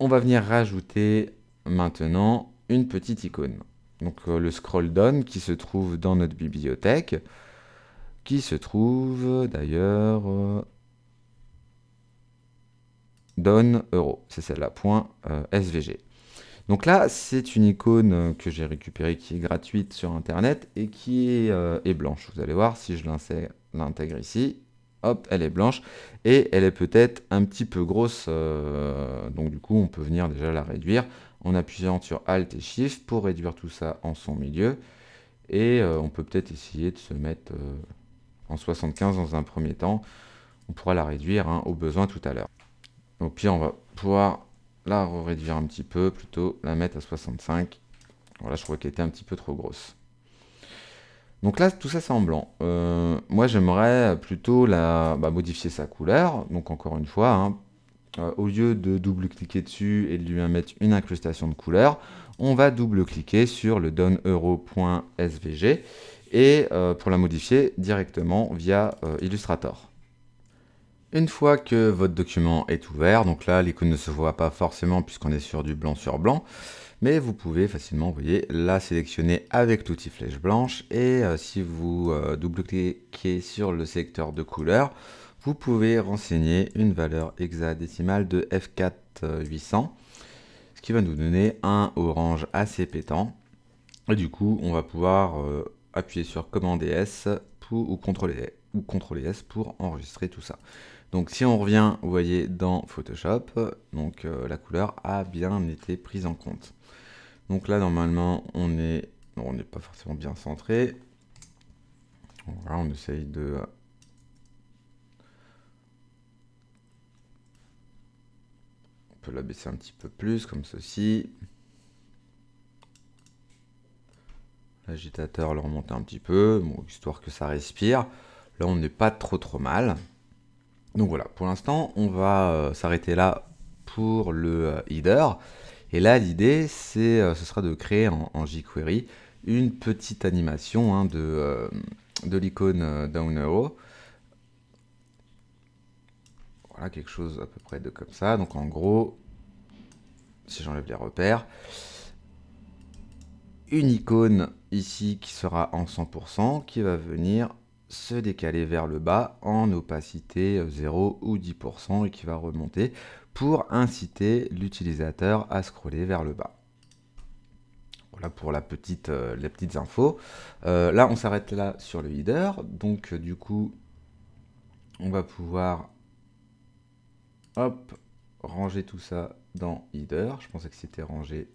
On va venir rajouter maintenant une petite icône. Donc euh, le scroll down qui se trouve dans notre bibliothèque, qui se trouve d'ailleurs euh, down euro. C'est celle-là, point. Donc là, c'est une icône que j'ai récupérée qui est gratuite sur Internet et qui est, est blanche. Vous allez voir si je l'insère l'intègre ici, hop, elle est blanche, et elle est peut-être un petit peu grosse, euh, donc du coup on peut venir déjà la réduire en appuyant sur Alt et Shift pour réduire tout ça en son milieu, et euh, on peut peut-être essayer de se mettre euh, en 75 dans un premier temps, on pourra la réduire hein, au besoin tout à l'heure. Au pire on va pouvoir la réduire un petit peu, plutôt la mettre à 65, voilà je crois qu'elle était un petit peu trop grosse. Donc là, tout ça, c'est en blanc. Euh, moi, j'aimerais plutôt la, bah, modifier sa couleur. Donc encore une fois, hein, euh, au lieu de double-cliquer dessus et de lui mettre une incrustation de couleur, on va double-cliquer sur le doneeuro.svg et euh, pour la modifier directement via Illustrator. Une fois que votre document est ouvert, donc là l'icône ne se voit pas forcément puisqu'on est sur du blanc sur blanc, mais vous pouvez facilement, vous voyez, la sélectionner avec l'outil flèche blanche et euh, si vous euh, double-cliquez sur le secteur de couleur, vous pouvez renseigner une valeur hexadécimale de F4 800, ce qui va nous donner un orange assez pétant. Et du coup, on va pouvoir euh, appuyer sur commande S ou, CTRL, ou S pour enregistrer tout ça. Donc si on revient, vous voyez, dans Photoshop, donc la couleur a bien été prise en compte. Donc là, normalement, on est, on n'est pas forcément bien centré. on essaye de... On peut la baisser un petit peu plus, comme ceci. L'agitateur le remonter un petit peu, histoire que ça respire. Là, on n'est pas trop trop mal. Donc voilà, pour l'instant, on va euh, s'arrêter là pour le euh, header. Et là, l'idée, c'est, euh, ce sera de créer en, jQuery une petite animation hein, de, euh, de l'icône euh, Down. Voilà, quelque chose à peu près de comme ça. Donc en gros, si j'enlève les repères, une icône ici qui sera en 100%, qui va venir se décaler vers le bas en opacité 0 ou 10% et qui va remonter pour inciter l'utilisateur à scroller vers le bas. Voilà pour la petite, euh, les petites infos. Euh, là, on s'arrête là sur le header. Donc, euh, du coup, on va pouvoir hop, ranger tout ça dans header. Je pensais que c'était rangé,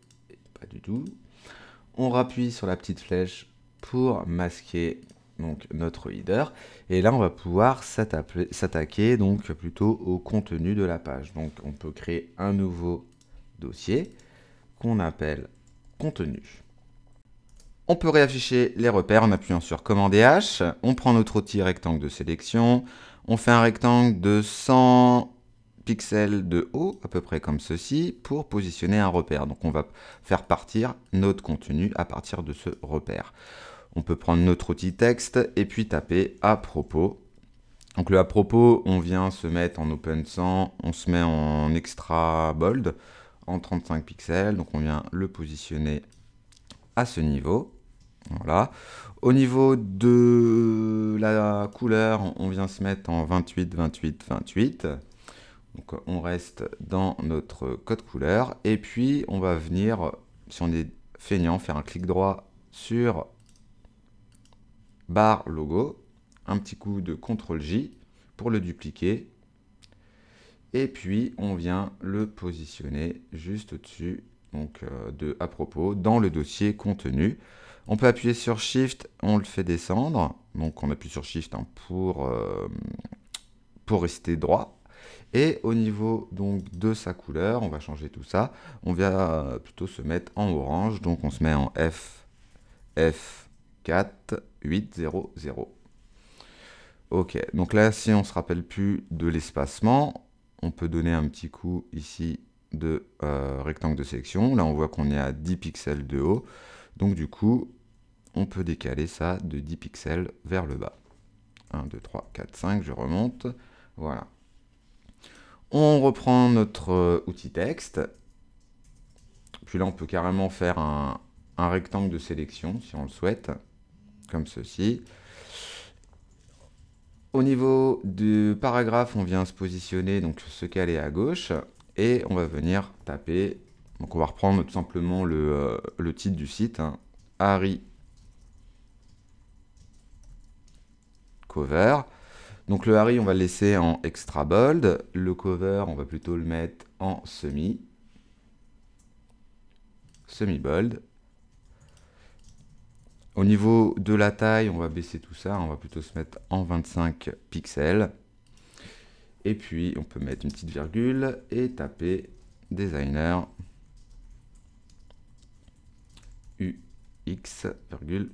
pas du tout. On rappuie sur la petite flèche pour masquer notre header. Et là, on va pouvoir s'attaquer donc plutôt au contenu de la page. Donc, on peut créer un nouveau dossier qu'on appelle contenu. On peut réafficher les repères en appuyant sur commande H. On prend notre outil rectangle de sélection. On fait un rectangle de 100 pixels de haut, à peu près comme ceci, pour positionner un repère. Donc on va faire partir notre contenu à partir de ce repère. On peut prendre notre outil texte et puis taper à propos. Donc le à propos, on vient se mettre en open 100, on se met en extra bold en 35 pixels, donc on vient le positionner à ce niveau. Voilà. Au niveau de la couleur, on vient se mettre en 28, 28, 28. Donc on reste dans notre code couleur. Et puis on va venir, si on est feignant, faire un clic droit sur barre logo. Un petit coup de CTRL J pour le dupliquer. Et puis on vient le positionner juste au-dessus donc euh, de à propos dans le dossier contenu. On peut appuyer sur Shift, on le fait descendre. Donc on appuie sur Shift hein, pour, euh, pour rester droit. Et au niveau donc de sa couleur, on va changer tout ça. On va plutôt se mettre en orange. Donc on se met en F, F4, 8, 0, 0. Ok, donc là, si on ne se rappelle plus de l'espacement, on peut donner un petit coup ici de euh, rectangle de sélection. Là, on voit qu'on est à 10 pixels de haut. Donc du coup, on peut décaler ça de 10 pixels vers le bas. 1, 2, 3, 4, 5, je remonte. Voilà. On reprend notre euh, outil texte. Puis là, on peut carrément faire un, rectangle de sélection, si on le souhaite, comme ceci. Au niveau du paragraphe, on vient se positionner, donc se caler à gauche, et on va venir taper. Donc on va reprendre tout simplement le, euh, titre du site, hein. Harry Cover. Donc le Harry, on va le laisser en extra bold. Le cover, on va plutôt le mettre en semi. Semi-bold. Au niveau de la taille, on va baisser tout ça. On va plutôt se mettre en 25 pixels. Et puis, on peut mettre une petite virgule et taper designer UX,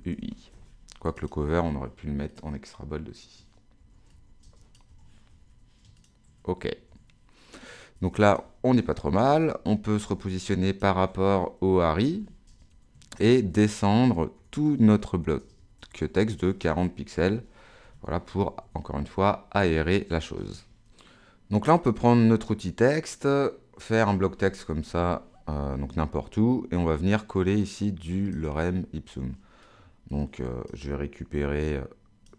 UI. Quoique le cover, on aurait pu le mettre en extra bold aussi. OK. Donc là, on n'est pas trop mal. On peut se repositionner par rapport au Harry et descendre tout notre bloc texte de 40 pixels. Voilà pour, encore une fois, aérer la chose. Donc là, on peut prendre notre outil texte, faire un bloc texte comme ça, euh, donc n'importe où, et on va venir coller ici du lorem ipsum. Donc euh, je vais récupérer,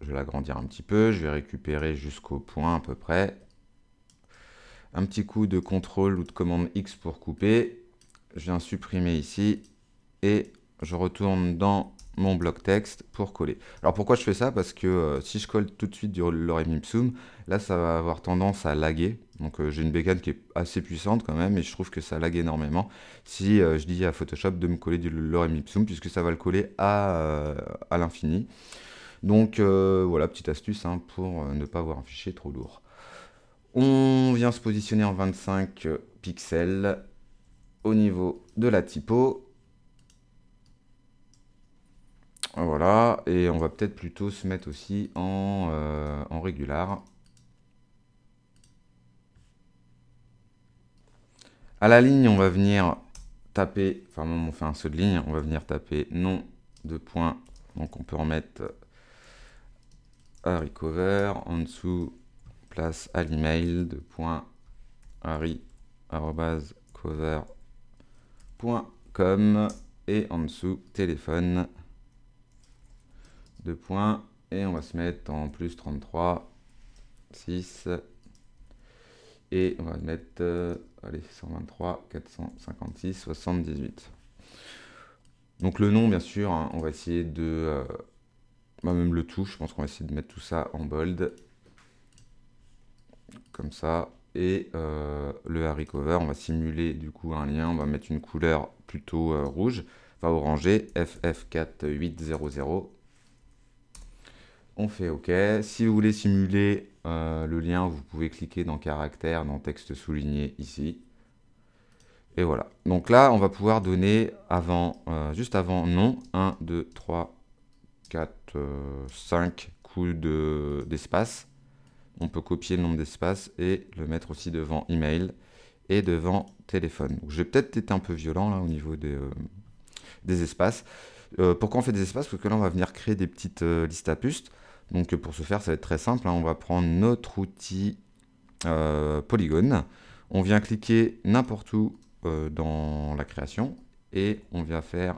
je vais l'agrandir un petit peu, je vais récupérer jusqu'au point à peu près, un petit coup de CTRL ou de commande X pour couper. Je viens supprimer ici et je retourne dans mon bloc texte pour coller. Alors pourquoi je fais ça? Parce que euh, si je colle tout de suite du lorem ipsum, là ça va avoir tendance à laguer. Donc euh, j'ai une bécane qui est assez puissante quand même et je trouve que ça lag énormément si euh, je dis à Photoshop de me coller du lorem ipsum puisque ça va le coller à, à l'infini. Donc voilà, petite astuce hein, pour ne pas avoir un fichier trop lourd. On vient se positionner en 25 pixels au niveau de la typo. Voilà, et on va peut-être plutôt se mettre aussi en, euh, régular. À la ligne, on va venir taper, enfin on fait un saut de ligne, on va venir taper nom de point, donc on peut remettre Harry Cover, en dessous place à l'email de point harry.cover.com et en dessous téléphone de points et on va se mettre en plus 33 6 et on va mettre euh, allez 123 456 78 donc le nom bien sûr hein, on va essayer de euh, bah, même le tout je pense qu'on va essayer de mettre tout ça en bold comme ça. Et euh, le Harry Cover, on va simuler du coup un lien, on va mettre une couleur plutôt rouge, enfin orangé, FF4800. On fait OK. Si vous voulez simuler euh, le lien, vous pouvez cliquer dans caractère, dans texte souligné ici. Et voilà. Donc là, on va pouvoir donner avant, juste avant nom, 1, 2, 3, 4, 5 coups d'espace on peut copier le nombre d'espaces et le mettre aussi devant email et devant téléphone. J'ai peut-être été un peu violent là au niveau des, euh, des espaces. Euh, pourquoi on fait des espaces? Parce que là on va venir créer des petites euh, listes à puces. Donc pour ce faire, ça va être très simple. Hein. On va prendre notre outil euh, polygone. On vient cliquer n'importe où euh, dans la création et on vient faire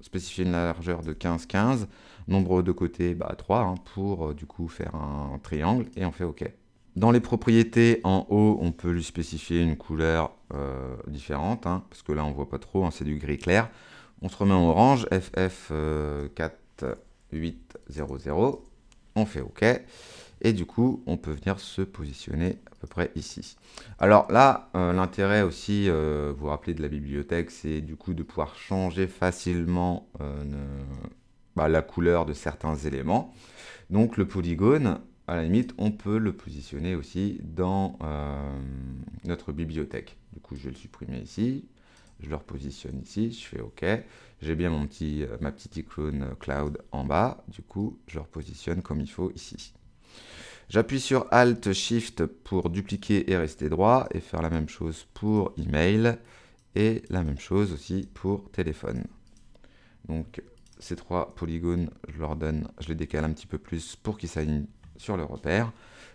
spécifier une largeur de 15-15, nombre de côtés bah, 3 hein, pour du coup faire un triangle et on fait OK. Dans les propriétés, en haut, on peut lui spécifier une couleur euh, différente, hein, parce que là, on voit pas trop, c'est du gris clair. On se remet en orange, FF4800, on fait OK. Et du coup, on peut venir se positionner à peu près ici. Alors là, euh, l'intérêt aussi, euh, vous vous rappelez de la bibliothèque, c'est du coup de pouvoir changer facilement bah, la couleur de certains éléments. Donc le polygone, à la limite, on peut le positionner aussi dans euh, notre bibliothèque. Du coup, je vais le supprimer ici. Je le repositionne ici. Je fais OK. J'ai bien mon petit, euh, ma petite icône cloud en bas. Du coup, je repositionne comme il faut ici. J'appuie sur Alt Shift pour dupliquer et rester droit et faire la même chose pour email et la même chose aussi pour téléphone. Donc ces trois polygones, je leur donne, je les décale un petit peu plus pour qu'ils s'alignent sur le repère.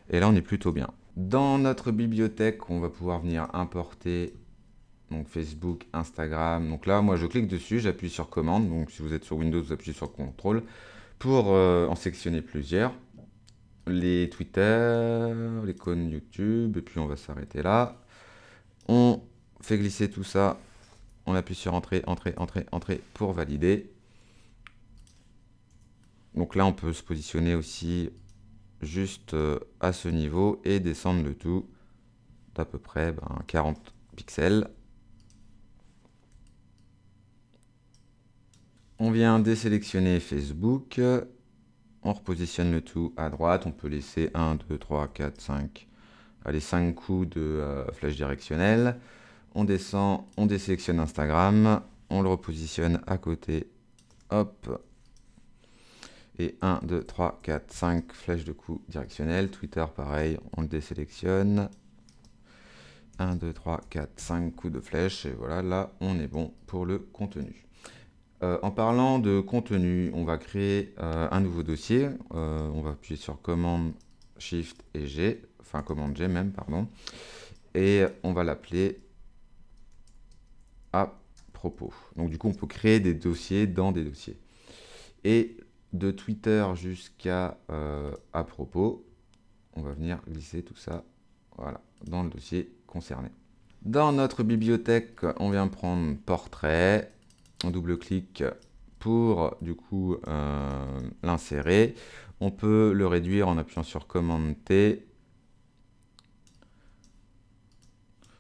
Et là, on est plutôt bien. Dans notre bibliothèque, on va pouvoir venir importer Facebook, Instagram. Donc là, moi, je clique dessus, j'appuie sur commande. Donc si vous êtes sur Windows, vous appuyez sur contrôle pour euh, en sectionner plusieurs. Les Twitter, les cônes YouTube, et puis on va s'arrêter là. On fait glisser tout ça. On appuie sur entrée, entrée, entrée, entrée pour valider. Donc là, on peut se positionner aussi juste euh, à ce niveau et descendre le tout d'à peu près 40 ben, pixels. On vient désélectionner Facebook. On repositionne le tout à droite. On peut laisser 1, 2, 3, 4, 5, allez, 5 coups de euh, flèche directionnelle. On descend, on désélectionne Instagram. On le repositionne à côté. Hop, et 1, 2, 3, 4, 5 flèches de coup directionnelles. Twitter, pareil, on le désélectionne. 1, 2, 3, 4, 5 coups de flèche. Et voilà, là, on est bon pour le contenu. Euh, en parlant de contenu, on va créer euh, un nouveau dossier. Euh, on va appuyer sur commande Shift et G, enfin commande G même, pardon. Et on va l'appeler à propos. Donc du coup, on peut créer des dossiers dans des dossiers. Et de Twitter jusqu'à à propos, on va venir glisser tout ça dans le dossier concerné. Dans notre bibliothèque, on vient prendre portrait, double-clique pour du coup euh, l'insérer. On peut le réduire en appuyant sur commande T.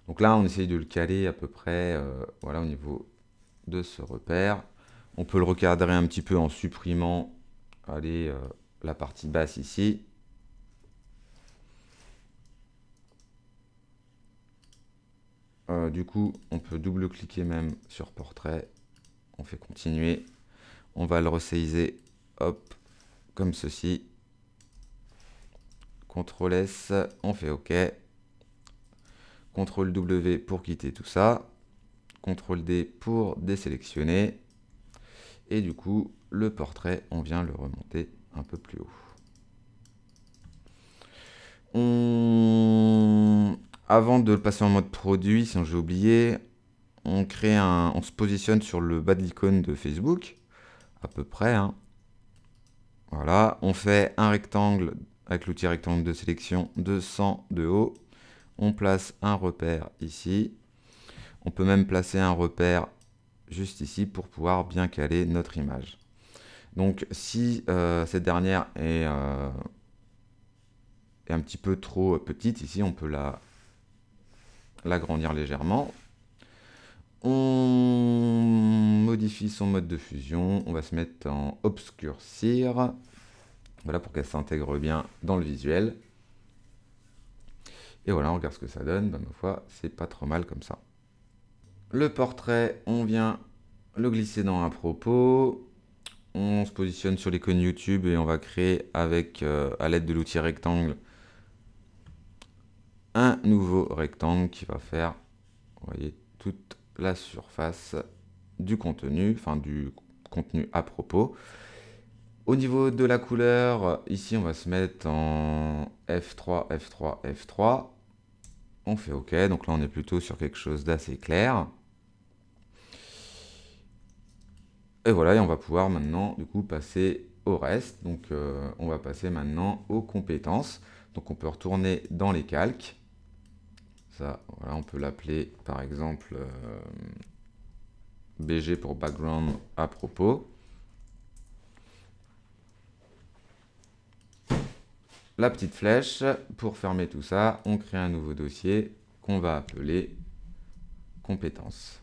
Donc là, on essaye de le caler à peu près euh, voilà, au niveau de ce repère. On peut le recadrer un petit peu en supprimant allez, euh, la partie basse ici. Du coup, on peut double-cliquer même sur portrait. On fait continuer. On va le resizer, hop, comme ceci. CTRL S, on fait OK. CTRL W pour quitter tout ça. CTRL D pour désélectionner. Et du coup, le portrait, on vient le remonter un peu plus haut. Avant de le passer en mode produit, si j'ai oublié, on crée un, on se positionne sur le bas de l'icône de Facebook, à peu près. Hein. Voilà, on fait un rectangle avec l'outil rectangle de sélection de 100 de haut. On place un repère ici. On peut même placer un repère juste ici pour pouvoir bien caler notre image. Donc si euh, cette dernière euh, est, un petit peu trop petite, ici on peut la l'agrandir légèrement. On modifie son mode de fusion, on va se mettre en obscurcir, voilà pour qu'elle s'intègre bien dans le visuel. Et voilà, on regarde ce que ça donne, ben, ma foi, c'est pas trop mal comme ça. Le portrait, on vient le glisser dans un propos, on se positionne sur l'icône YouTube et on va créer avec, euh, à l'aide de l'outil rectangle, un nouveau rectangle qui va faire, vous voyez, toute la surface du contenu, enfin du contenu à propos. Au niveau de la couleur, ici on va se mettre en F3, F3, F3. On fait OK, donc là on est plutôt sur quelque chose d'assez clair. Et voilà, et on va pouvoir maintenant du coup passer au reste. Donc euh, on va passer maintenant aux compétences. Donc on peut retourner dans les calques. Ça, on peut l'appeler par exemple euh, BG pour background à propos. La petite flèche, pour fermer tout ça, on crée un nouveau dossier qu'on va appeler compétences.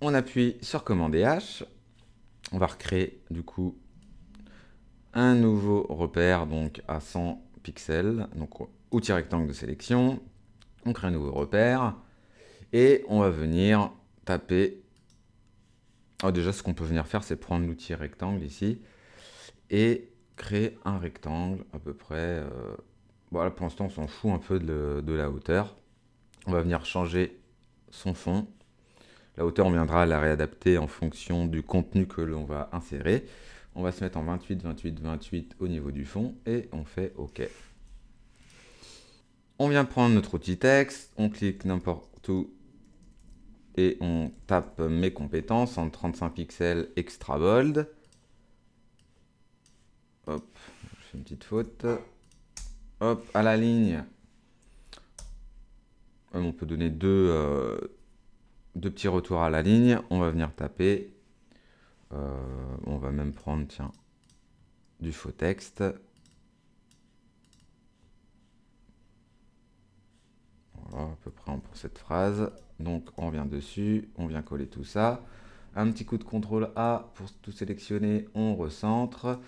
On appuie sur commande H. On va recréer du coup un nouveau repère donc à 100 pixels, donc outil rectangle de sélection. On crée un nouveau repère et on va venir taper. Oh, déjà, ce qu'on peut venir faire, c'est prendre l'outil rectangle ici et créer un rectangle à peu près. voilà, euh, pour l'instant, on s'en fout un peu de, la hauteur. On va venir changer son fond. La hauteur, on viendra la réadapter en fonction du contenu que l'on va insérer. On va se mettre en 28, 28, 28 au niveau du fond et on fait OK. On vient prendre notre outil texte, on clique n'importe où et on tape mes compétences en 35 pixels extra bold. Hop, je fais une petite faute. Hop, à la ligne. On peut donner deux, euh, deux petits retours à la ligne. On va venir taper. Euh, on va même prendre, du faux texte. Voilà, à peu près pour cette phrase. Donc on vient dessus, on vient coller tout ça. Un petit coup de CTRL A pour tout sélectionner, on recentre.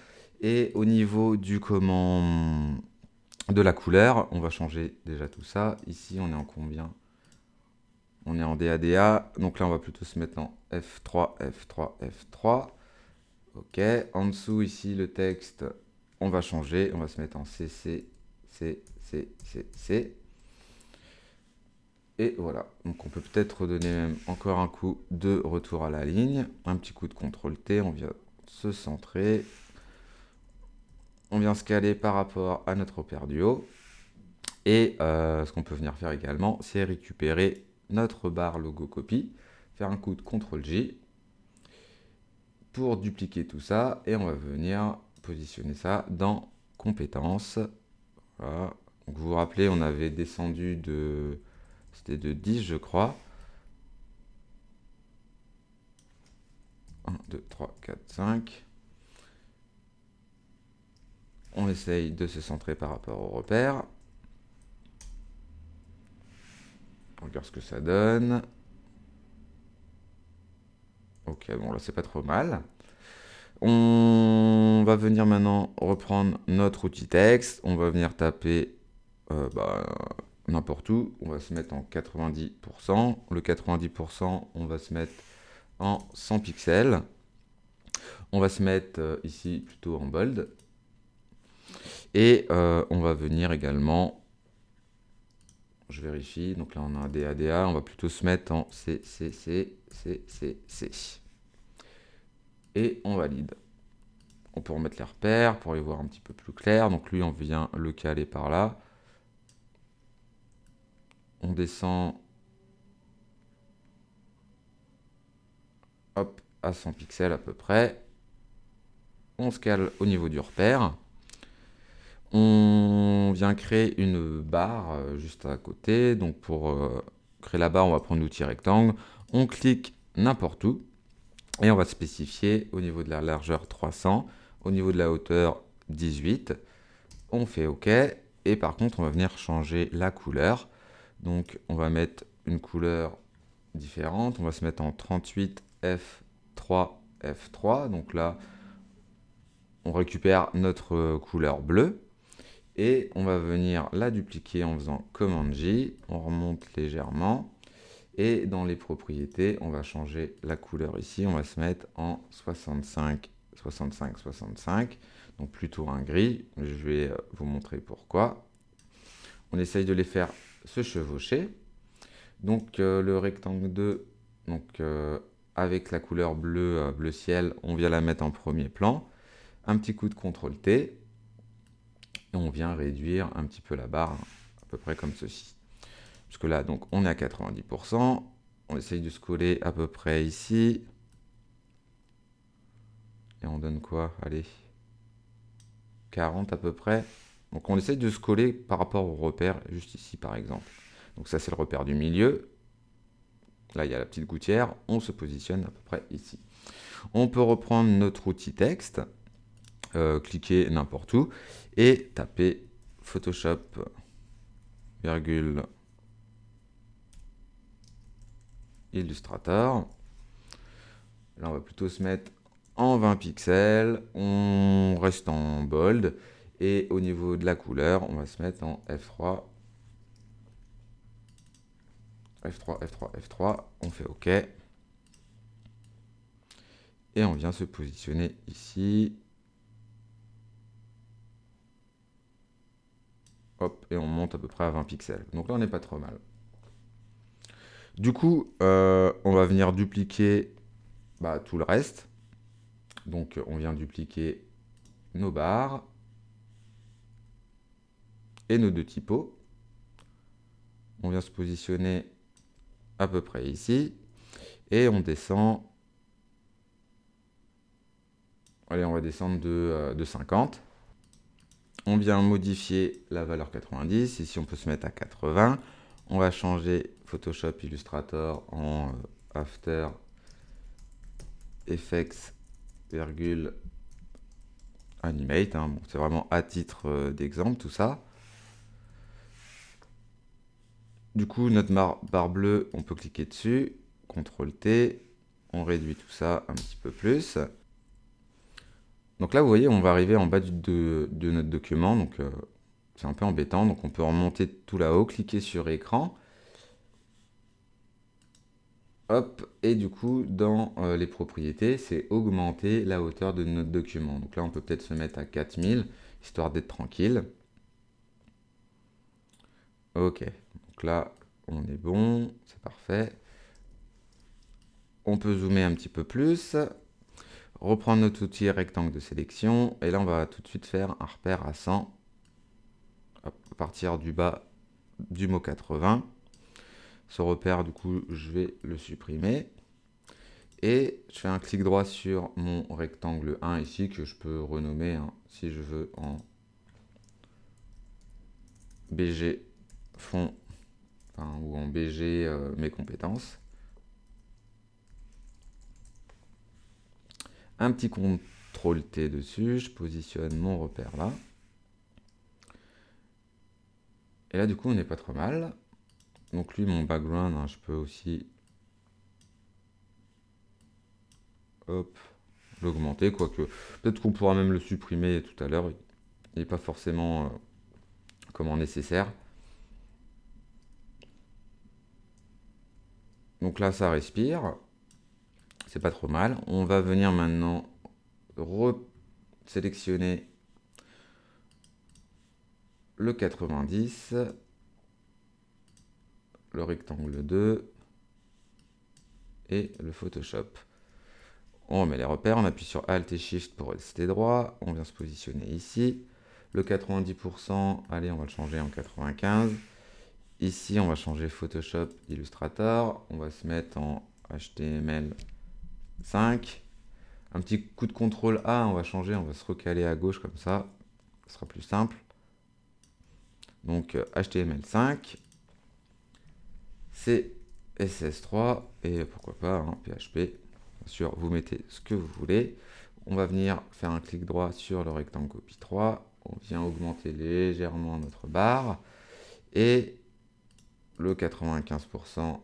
Et au niveau du comment de la couleur, on va changer déjà tout ça. Ici, on est en combien? On est en DADA. Donc là, on va plutôt se mettre en F3, F3, F3. OK. En dessous, ici, le texte, on va changer. On va se mettre en CC, C, C, C, C. Et voilà, donc on peut peut-être redonner même encore un coup de retour à la ligne. Un petit coup de CTRL T, on vient se centrer. On vient se caler par rapport à notre repère du. Et euh, ce qu'on peut venir faire également, c'est récupérer notre barre logo copie, faire un coup de CTRL J pour dupliquer tout ça. Et on va venir positionner ça dans compétences. Voilà. Vous vous rappelez, on avait descendu de c'était de 10, je crois. 1, 2, 3, 4, 5. On essaye de se centrer par rapport au repère. On regarde ce que ça donne. Ok, bon là c'est pas trop mal. On va venir maintenant reprendre notre outil texte. On va venir taper euh, bah, n'importe où, on va se mettre en 90%. Le 90%, on va se mettre en 100 pixels. On va se mettre euh, ici plutôt en bold. Et euh, on va venir également, je vérifie, donc là on a un DADA, on va plutôt se mettre en CCC, CCC. Et on valide. On peut remettre les repères pour les voir un petit peu plus clair. Donc lui, on vient le caler par là on descend hop, à 100 pixels à peu près. On se cale au niveau du repère. On vient créer une barre euh, juste à côté. Donc pour euh, créer la barre, on va prendre l'outil rectangle. On clique n'importe où. Et on va spécifier au niveau de la largeur 300, au niveau de la hauteur 18. On fait OK. Et par contre, on va venir changer la couleur. Donc on va mettre une couleur différente. On va se mettre en 38 F3 F3. Donc là, on récupère notre couleur bleue. Et on va venir la dupliquer en faisant Command J. On remonte légèrement. Et dans les propriétés, on va changer la couleur ici. On va se mettre en 65, 65, 65. Donc plutôt un gris. Je vais euh, vous montrer pourquoi. On essaye de les faire se chevaucher. Donc euh, le rectangle 2, donc, euh, avec la couleur bleu, bleu ciel, on vient la mettre en premier plan. Un petit coup de CTRL T. On vient réduire un petit peu la barre, à peu près comme ceci. Puisque là, donc, on est à 90%. On essaye de se coller à peu près ici. Et on donne quoi? Allez. 40 à peu près. Donc on essaye de se coller par rapport au repère, juste ici par exemple. Donc ça c'est le repère du milieu. Là il y a la petite gouttière, on se positionne à peu près ici. On peut reprendre notre outil texte, euh, cliquer n'importe où et taper Photoshop, virgule, Illustrator. Là on va plutôt se mettre en 20 pixels, on reste en bold, et au niveau de la couleur, on va se mettre en F3. F3, F3, F3, on fait OK. Et on vient se positionner ici. Et on monte à peu près à 20 pixels. Donc là, on n'est pas trop mal. Du coup, euh, on va venir dupliquer bah, tout le reste. Donc on vient dupliquer nos barres et nos deux typos. On vient se positionner à peu près ici. Et on descend. Allez, on va descendre de, de 50. On vient modifier la valeur 90. Ici, on peut se mettre à 80. On va changer Photoshop Illustrator en euh, After Effects virgule animate. Hein. c'est vraiment à titre euh, d'exemple tout ça. Du coup, notre barre bleue, on peut cliquer dessus, CTRL T, on réduit tout ça un petit peu plus. Donc là, vous voyez, on va arriver en bas de, notre document, donc euh, c'est un peu embêtant. Donc on peut remonter tout là-haut, cliquer sur écran, Hop, et du coup, dans euh, les propriétés, c'est augmenter la hauteur de notre document. Donc là, on peut peut-être se mettre à 4000, histoire d'être tranquille. Ok, donc là, on est bon, c'est parfait. On peut zoomer un petit peu plus, reprendre notre outil rectangle de sélection, et là, on va tout de suite faire un repère à 100, à partir du bas du mot 80. Ce repère, du coup, je vais le supprimer. Et je fais un clic droit sur mon rectangle 1 ici, que je peux renommer, hein, si je veux, en BG fond, ou en BG euh, mes compétences. Un petit CTRL T dessus, je positionne mon repère là. Et là, du coup, on n'est pas trop mal. Donc lui, mon background, hein, je peux aussi hop, l'augmenter, quoique peut-être qu'on pourra même le supprimer tout à l'heure. Il n'est pas forcément euh, comment nécessaire. Donc là, ça respire. C'est pas trop mal. On va venir maintenant sélectionner le 90 le rectangle 2 et le Photoshop. On met les repères, on appuie sur Alt et Shift pour rester droit, on vient se positionner ici. Le 90%, allez, on va le changer en 95. Ici, on va changer Photoshop Illustrator, on va se mettre en HTML 5. Un petit coup de contrôle A, on va changer, on va se recaler à gauche comme ça, ce sera plus simple. Donc HTML5, CSS3 et pourquoi pas PHP. Bien sûr, vous mettez ce que vous voulez. On va venir faire un clic droit sur le rectangle copie 3. On vient augmenter légèrement notre barre. Et le 95%,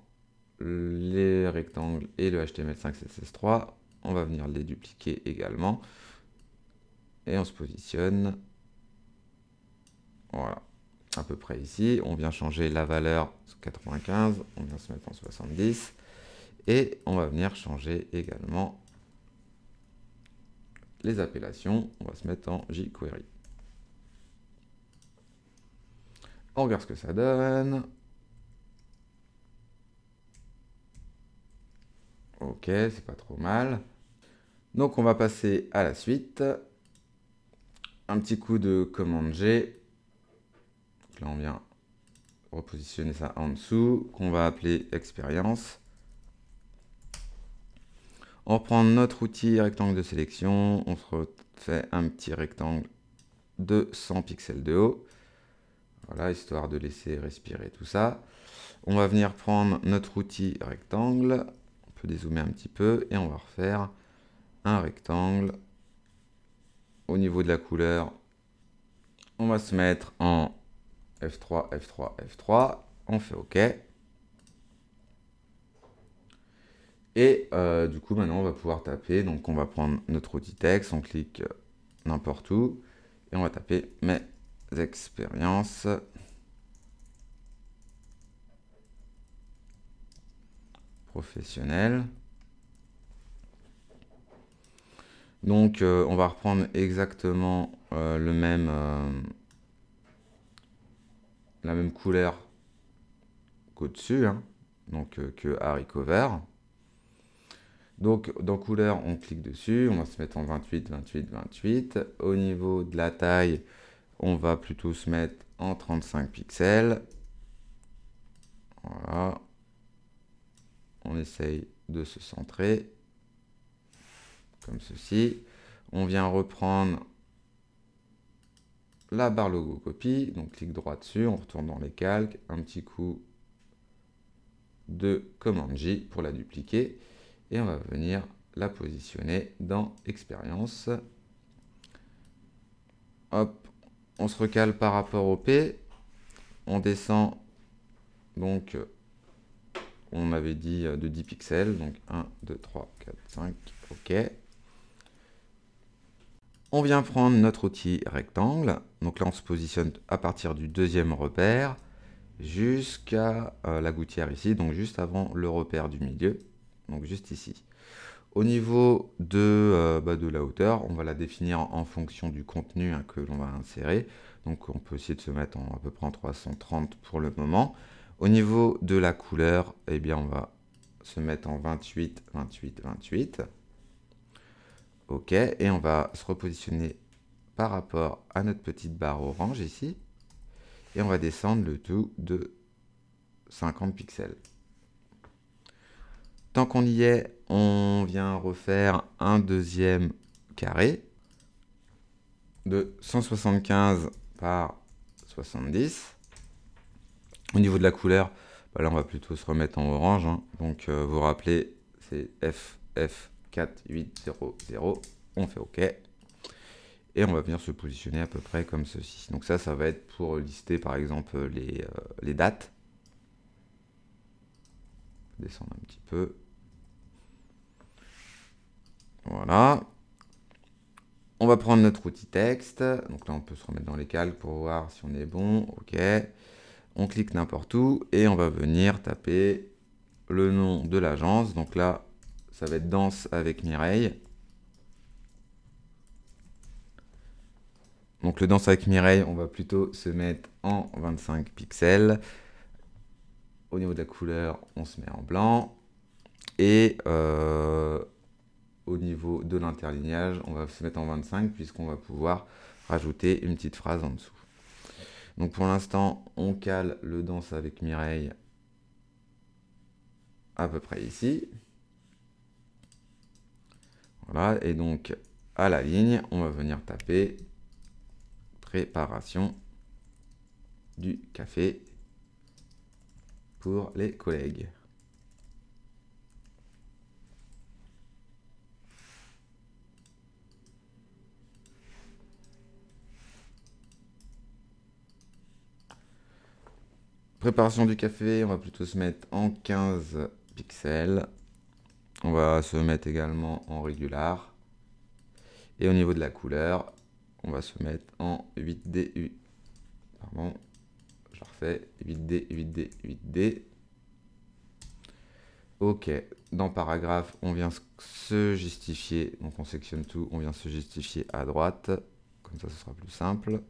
les rectangles et le HTML5 CSS3, on va venir les dupliquer également. Et on se positionne. Voilà à peu près ici. On vient changer la valeur 95, on vient se mettre en 70. Et on va venir changer également les appellations. On va se mettre en jQuery. On regarde ce que ça donne. Ok. c'est pas trop mal. Donc on va passer à la suite. Un petit coup de commande G. Là on vient repositionner ça en dessous, qu'on va appeler expérience. On reprend notre outil rectangle de sélection, on se fait un petit rectangle de 100 pixels de haut. Voilà, histoire de laisser respirer tout ça. On va venir prendre notre outil rectangle, dézoomer un petit peu, et on va refaire un rectangle. Au niveau de la couleur, on va se mettre en F3, F3, F3, on fait OK. Et euh, du coup, maintenant, on va pouvoir taper. Donc, on va prendre notre outil texte, on clique n'importe où, et on va taper mes expériences. Donc, euh, on va reprendre exactement euh, le même, la même couleur qu'au-dessus, hein. donc que haricot vert. Donc dans couleur, on clique dessus, on va se mettre en 28, 28, 28. Au niveau de la taille, on va plutôt se mettre en 35 pixels. Voilà. On essaye de se centrer, comme ceci. On vient reprendre la barre logo copie, donc clic droit dessus, on retourne dans les calques, un petit coup de commande J pour la dupliquer et on va venir la positionner dans expérience. Hop, on se recale par rapport au P. On descend, donc, on avait dit de 10 pixels, donc 1, 2, 3, 4, 5, ok. On vient prendre notre outil rectangle, donc là on se positionne à partir du deuxième repère jusqu'à euh, la gouttière ici, donc juste avant le repère du milieu donc juste ici. Au niveau de, euh, bah, de la hauteur, on va la définir en fonction du contenu hein, que l'on va insérer. Donc on peut essayer de se mettre en, à peu près en 330 pour le moment. Au niveau de la couleur, eh bien on va se mettre en 28, 28, 28. Ok, et on va se repositionner par rapport à notre petite barre orange ici. Et on va descendre le tout de 50 pixels. Tant qu'on y est, on vient refaire un deuxième carré de 175 par 70. Au niveau de la couleur, bah là on va plutôt se remettre en orange. Hein. Donc euh, vous rappelez, c'est FF4800. On fait OK. Et on va venir se positionner à peu près comme ceci. Donc ça, ça va être pour lister par exemple les, euh, les dates. Descendre un petit peu. Voilà. On va prendre notre outil texte. Donc là, on peut se remettre dans les calques pour voir si on est bon. OK. On clique n'importe où et on va venir taper le nom de l'agence. Donc là, ça va être Danse avec Mireille. Donc le Danse avec Mireille, on va plutôt se mettre en 25 pixels. Au niveau de la couleur, on se met en blanc. Et euh, au niveau de l'interlignage, on va se mettre en 25 puisqu'on va pouvoir rajouter une petite phrase en dessous. Donc pour l'instant, on cale le danse avec Mireille à peu près ici. Voilà, et donc à la ligne, on va venir taper préparation du café pour les collègues. Préparation du café, on va plutôt se mettre en 15 pixels. On va se mettre également en régular. Et au niveau de la couleur, on va se mettre en 8D. Pardon, je refais 8D, 8D, 8D. Ok, dans paragraphe, on vient se justifier. Donc on sectionne tout, on vient se justifier à droite. Comme ça, ce sera plus simple.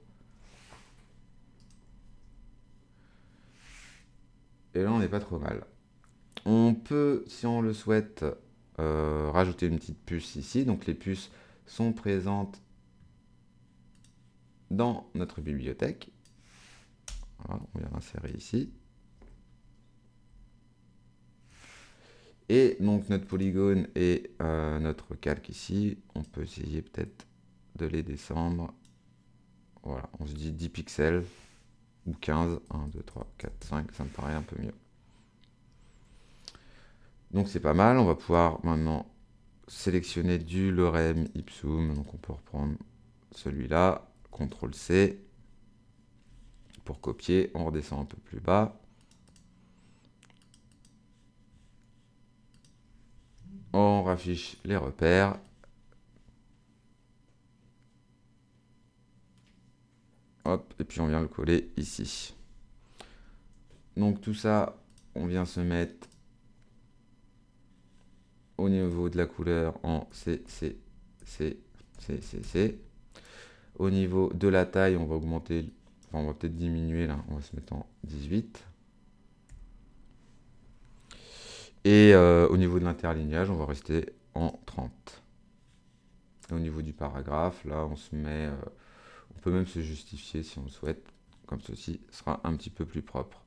Et là, on n'est pas trop mal. On peut, si on le souhaite, euh, rajouter une petite puce ici. Donc les puces sont présentes dans notre bibliothèque. on vient l'insérer ici. Et donc notre polygone et euh, notre calque ici, on peut essayer peut-être de les descendre. Voilà, on se dit 10 pixels ou 15. 1, 2, 3, 4, 5, ça me paraît un peu mieux. Donc c'est pas mal, on va pouvoir maintenant sélectionner du lorem ipsum. Donc on peut reprendre celui-là, CTRL C pour copier, on redescend un peu plus bas. On raffiche les repères. Et puis on vient le coller ici. Donc tout ça, on vient se mettre au niveau de la couleur en C, C, C, C, C, C. Au niveau de la taille, on va augmenter, on va peut-être diminuer là, on va se mettre en 18. Et euh, au niveau de l'interlignage, on va rester en 30. au niveau du paragraphe, là, on se met, euh, on peut même se justifier si on le souhaite, comme ceci sera un petit peu plus propre.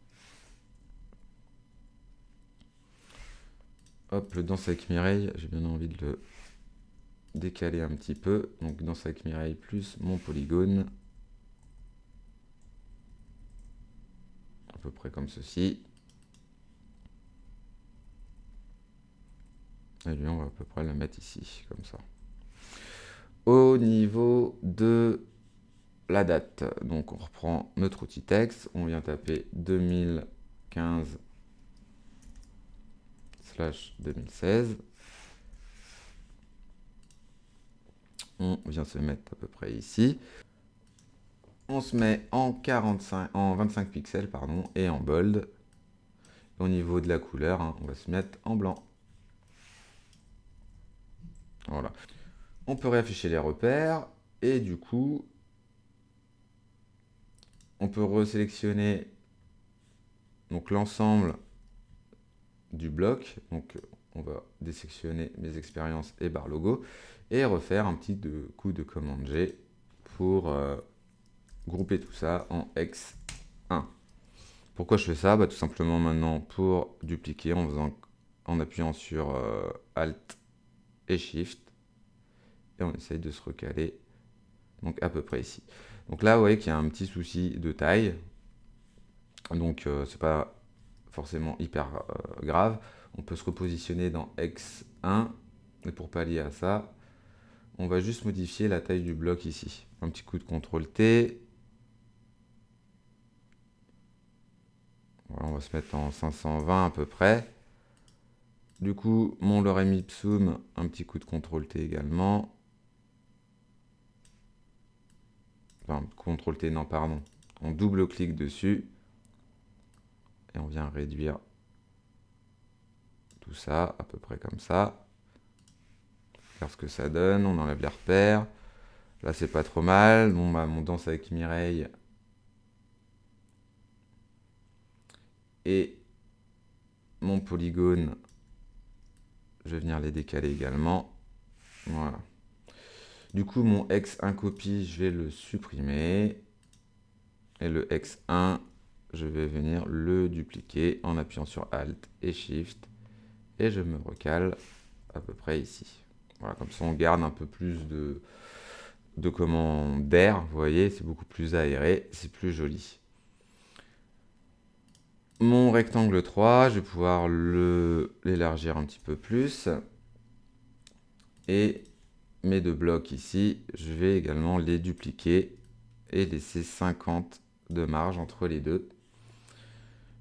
Hop, le danse avec Mireille, j'ai bien envie de le décaler un petit peu. Donc danse avec Mireille plus mon polygone. À peu près comme ceci. Et lui, on va à peu près le mettre ici, comme ça. Au niveau de la date, donc on reprend notre outil texte, on vient taper 2015 2016. On vient se mettre à peu près ici. On se met en, 45, en 25 pixels pardon, et en bold. Au niveau de la couleur, hein, on va se mettre en blanc. Voilà. On peut réafficher les repères et du coup, on peut resélectionner l'ensemble du bloc. Donc on va désectionner mes expériences et barre logo et refaire un petit coup de commande G pour euh, grouper tout ça en X1. Pourquoi je fais ça? Bah, Tout simplement maintenant pour dupliquer en appuyant sur euh, Alt et Shift et on essaye de se recaler donc à peu près ici. Donc là vous voyez qu'il y a un petit souci de taille donc euh, c'est pas forcément hyper euh, grave. On peut se repositionner dans X1. Et pour pallier à ça, on va juste modifier la taille du bloc ici. Un petit coup de CTRL T. on va se mettre en 520 à peu près. Du coup, mon lorem ipsum, un petit coup de CTRL T également. Enfin, T, non, pardon. On double-clique dessus et on vient réduire tout ça à peu près comme ça. Faire ce que ça donne, on enlève les repères. Là c'est pas trop mal. Bon bah mon danse avec Mireille. Et mon polygone, je vais venir les décaler également. Voilà. Du coup, mon X1 copie, je vais le supprimer. Et le X1, je vais venir le dupliquer en appuyant sur Alt et Shift et je me recale à peu près ici. Voilà, comme ça on garde un peu plus de, de d'air, vous voyez, c'est beaucoup plus aéré, c'est plus joli. Mon rectangle 3, je vais pouvoir l'élargir un petit peu plus. Et mes deux blocs ici, je vais également les dupliquer et laisser 50 de marge entre les deux.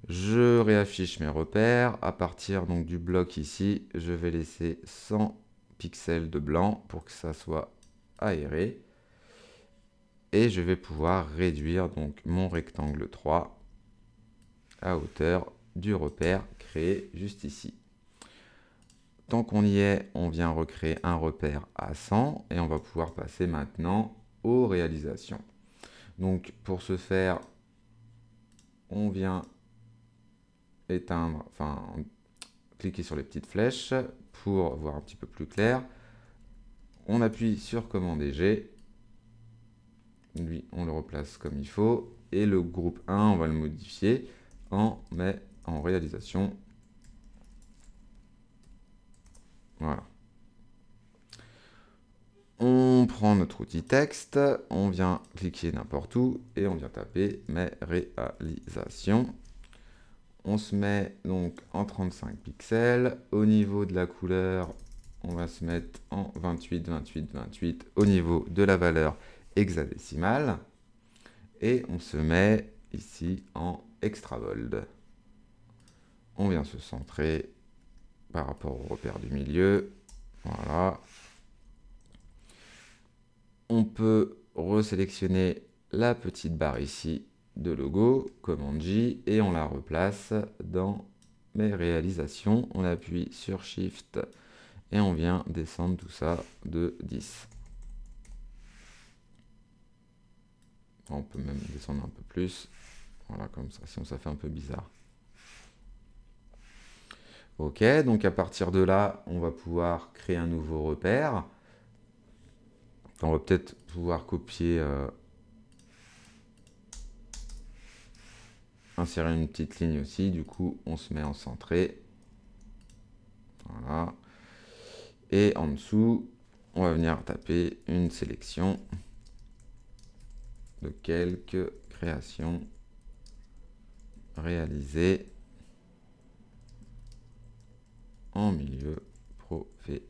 Je réaffiche mes repères. À partir donc du bloc ici, je vais laisser 100 pixels de blanc pour que ça soit aéré. Et je vais pouvoir réduire donc mon rectangle 3 à hauteur du repère créé juste ici. Tant qu'on y est, on vient recréer un repère à 100 et on va pouvoir passer maintenant aux réalisations. Donc pour ce faire, on vient éteindre, enfin cliquer sur les petites flèches pour voir un petit peu plus clair. On appuie sur commande G. Lui, on le replace comme il faut. Et le groupe 1, on va le modifier en, mais en réalisation. Voilà. On prend notre outil texte, on vient cliquer n'importe où et on vient taper mes réalisations. On se met donc en 35 pixels. Au niveau de la couleur, on va se mettre en 28, 28, 28 au niveau de la valeur hexadécimale. Et on se met ici en extra bold. On vient se centrer par rapport au repère du milieu. Voilà. On peut resélectionner la petite barre ici de logo, commande J, et on la replace dans mes réalisations. On appuie sur Shift et on vient descendre tout ça de 10. On peut même descendre un peu plus. Voilà, comme ça, sinon ça fait un peu bizarre. Ok, donc à partir de là, on va pouvoir créer un nouveau repère. On va peut-être pouvoir copier, euh, insérer une petite ligne aussi. Du coup, on se met en centré. Voilà. Et en dessous, on va venir taper une sélection de quelques créations réalisées en milieu professionnel.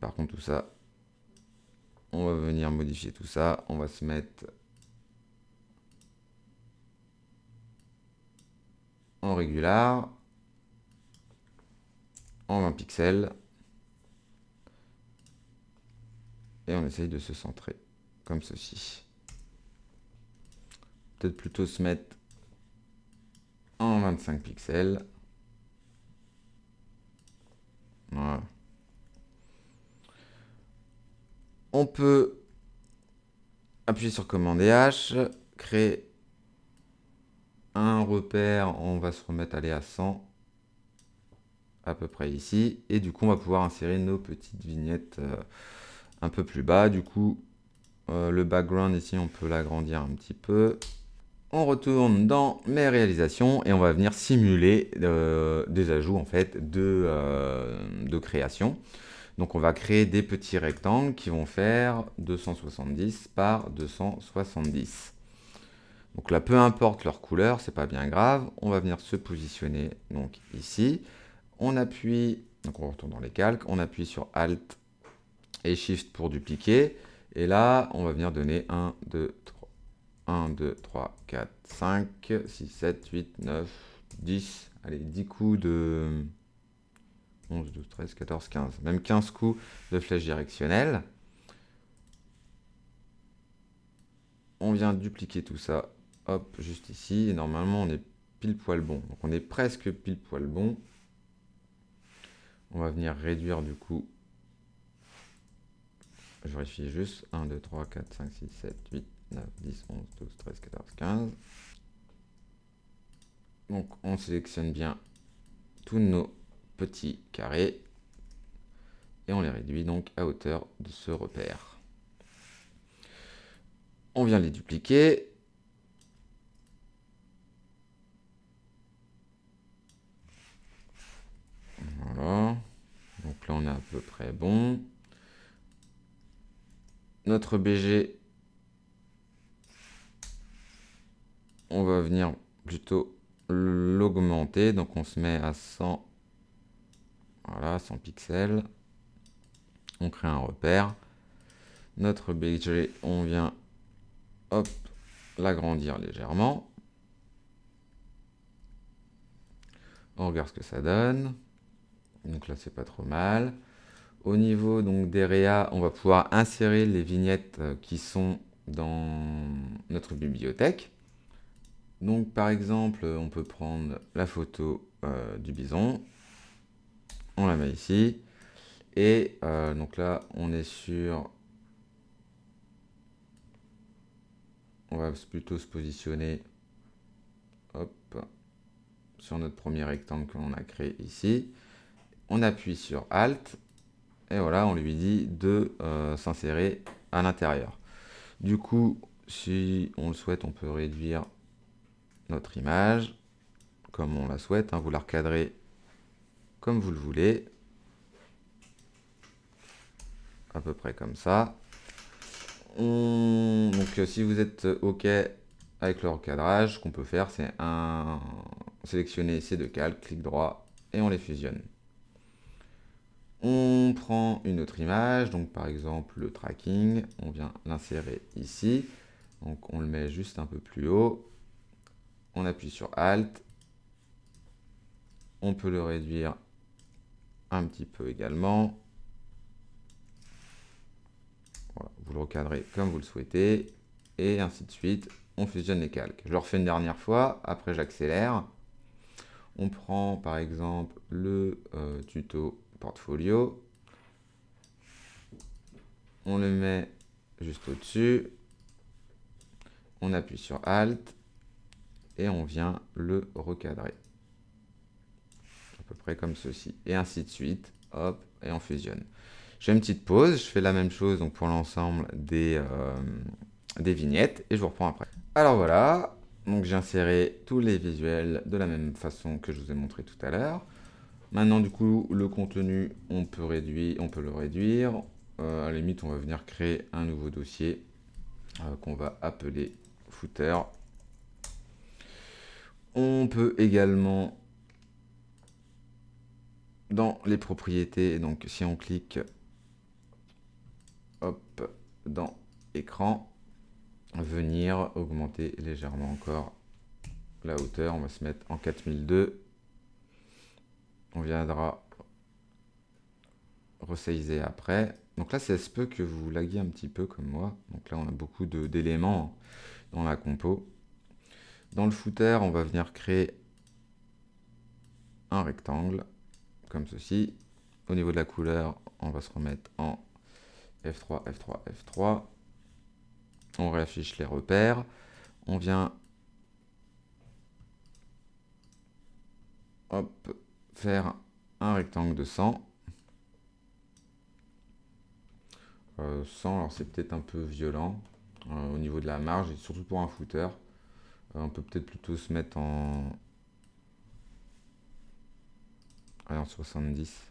par contre, tout ça, on va venir modifier tout ça. On va se mettre en régular, en 20 pixels. Et on essaye de se centrer, comme ceci. Peut-être plutôt se mettre en 25 pixels. On peut appuyer sur commande H, créer un repère, on va se remettre aller à 100 à peu près ici. Et du coup on va pouvoir insérer nos petites vignettes euh, un peu plus bas. Du coup euh, le background ici on peut l'agrandir un petit peu on retourne dans mes réalisations et on va venir simuler euh, des ajouts en fait de, euh, de, création. Donc on va créer des petits rectangles qui vont faire 270 par 270. Donc là, peu importe leur couleur, c'est pas bien grave. On va venir se positionner donc ici. On appuie, donc on retourne dans les calques, on appuie sur Alt et Shift pour dupliquer. Et là, on va venir donner 1, 2, 3. 1, 2, 3, 4, 5, 6, 7, 8, 9, 10. Allez, 10 coups de 11, 12, 13, 14, 15. Même 15 coups de flèche directionnelle. On vient dupliquer tout ça. Hop, juste ici. Et normalement, on est pile poil bon. Donc, on est presque pile poil bon. On va venir réduire du coup. Je vérifie juste. 1, 2, 3, 4, 5, 6, 7, 8, 9, 10, 11, 12, 13, 14, 15. Donc on sélectionne bien tous nos petits carrés et on les réduit donc à hauteur de ce repère. On vient les dupliquer. Voilà. Donc là on est à peu près bon. Notre BG on va venir plutôt l'augmenter. Donc on se met à 100, voilà, 100 pixels. On crée un repère. Notre BG, on vient, hop, l'agrandir légèrement. On regarde ce que ça donne. Donc là, c'est pas trop mal. Au niveau donc des réa, on va pouvoir insérer les vignettes qui sont dans notre bibliothèque. Donc par exemple, on peut prendre la photo euh, du bison, on la met ici, et euh, donc là on est sur, on va plutôt se positionner, sur notre premier rectangle que l'on a créé ici. On appuie sur Alt et voilà, on lui dit de euh, s'insérer à l'intérieur. Du coup, si on le souhaite, on peut réduire notre image comme on la souhaite. Hein. vous la recadrez comme vous le voulez. À peu près comme ça. Donc euh, si vous êtes OK avec le recadrage, ce qu'on peut faire, c'est un... sélectionner ces deux calques, clic droit, et on les fusionne. On prend une autre image, donc par exemple le tracking, on vient l'insérer ici. Donc on le met juste un peu plus haut. On appuie sur Alt. On peut le réduire un petit peu également. vous le recadrez comme vous le souhaitez. Et ainsi de suite. On fusionne les calques. Je le refais une dernière fois. Après, j'accélère. On prend par exemple le euh, tuto portfolio. On le met juste au-dessus. On appuie sur Alt et on vient le recadrer. À peu près comme ceci. Et ainsi de suite. Hop, et on fusionne. Je fais une petite pause, je fais la même chose donc pour l'ensemble des, euh, des vignettes et je vous reprends après. Alors voilà, donc j'ai inséré tous les visuels de la même façon que je vous ai montré tout à l'heure. Maintenant, du coup, le contenu, on peut, réduire, on peut le réduire. Euh, à la limite, on va venir créer un nouveau dossier euh, qu'on va appeler footer. On peut également, dans les propriétés, donc si on clique hop, dans écran, venir augmenter légèrement encore la hauteur. On va se mettre en 4002 on viendra resizer après. Donc là, ça se peut que vous laguiez un petit peu comme moi. Donc là, on a beaucoup d'éléments dans la compo. Dans le footer, on va venir créer un rectangle, comme ceci. Au niveau de la couleur, on va se remettre en F3, F3, F3. On réaffiche les repères. On vient faire un rectangle de 100. 100, euh, alors c'est peut-être un peu violent euh, au niveau de la marge, surtout pour un footer. Euh, on peut peut-être plutôt se mettre en... en 70.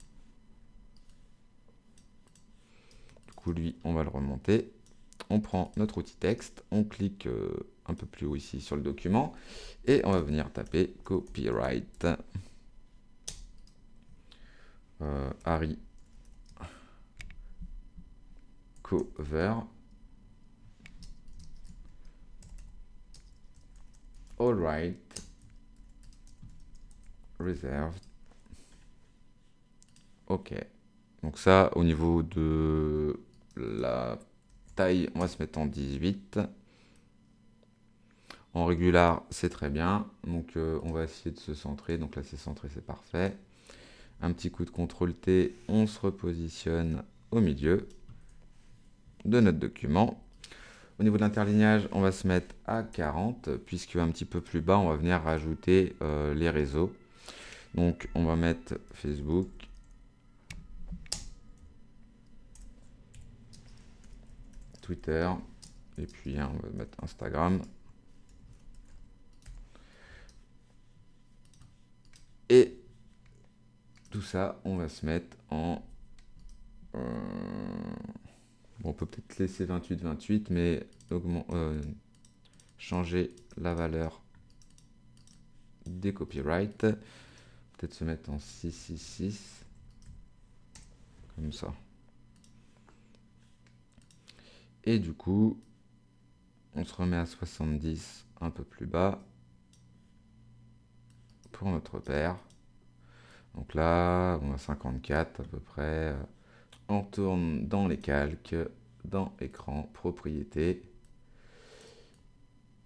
Du coup, lui, on va le remonter. On prend notre outil texte, on clique un peu plus haut ici sur le document, et on va venir taper copyright. Euh, Harry cover all right. Reserved. Ok. Donc ça au niveau de la taille on va se mettre en 18 en régular c'est très bien. Donc euh, on va essayer de se centrer. Donc là c'est centré c'est parfait. Un petit coup de CTRL T, on se repositionne au milieu de notre document. Au niveau de l'interlignage, on va se mettre à 40, puisque un petit peu plus bas, on va venir rajouter euh, les réseaux. Donc on va mettre Facebook. Twitter. Et puis hein, on va mettre Instagram. Et tout ça, on va se mettre en... Euh, on peut peut-être laisser 28, 28, mais euh, changer la valeur des copyrights. Peut-être se mettre en 666. Comme ça. Et du coup, on se remet à 70 un peu plus bas pour notre paire. Donc là, on a 54 à peu près. On tourne dans les calques, dans écran, propriété.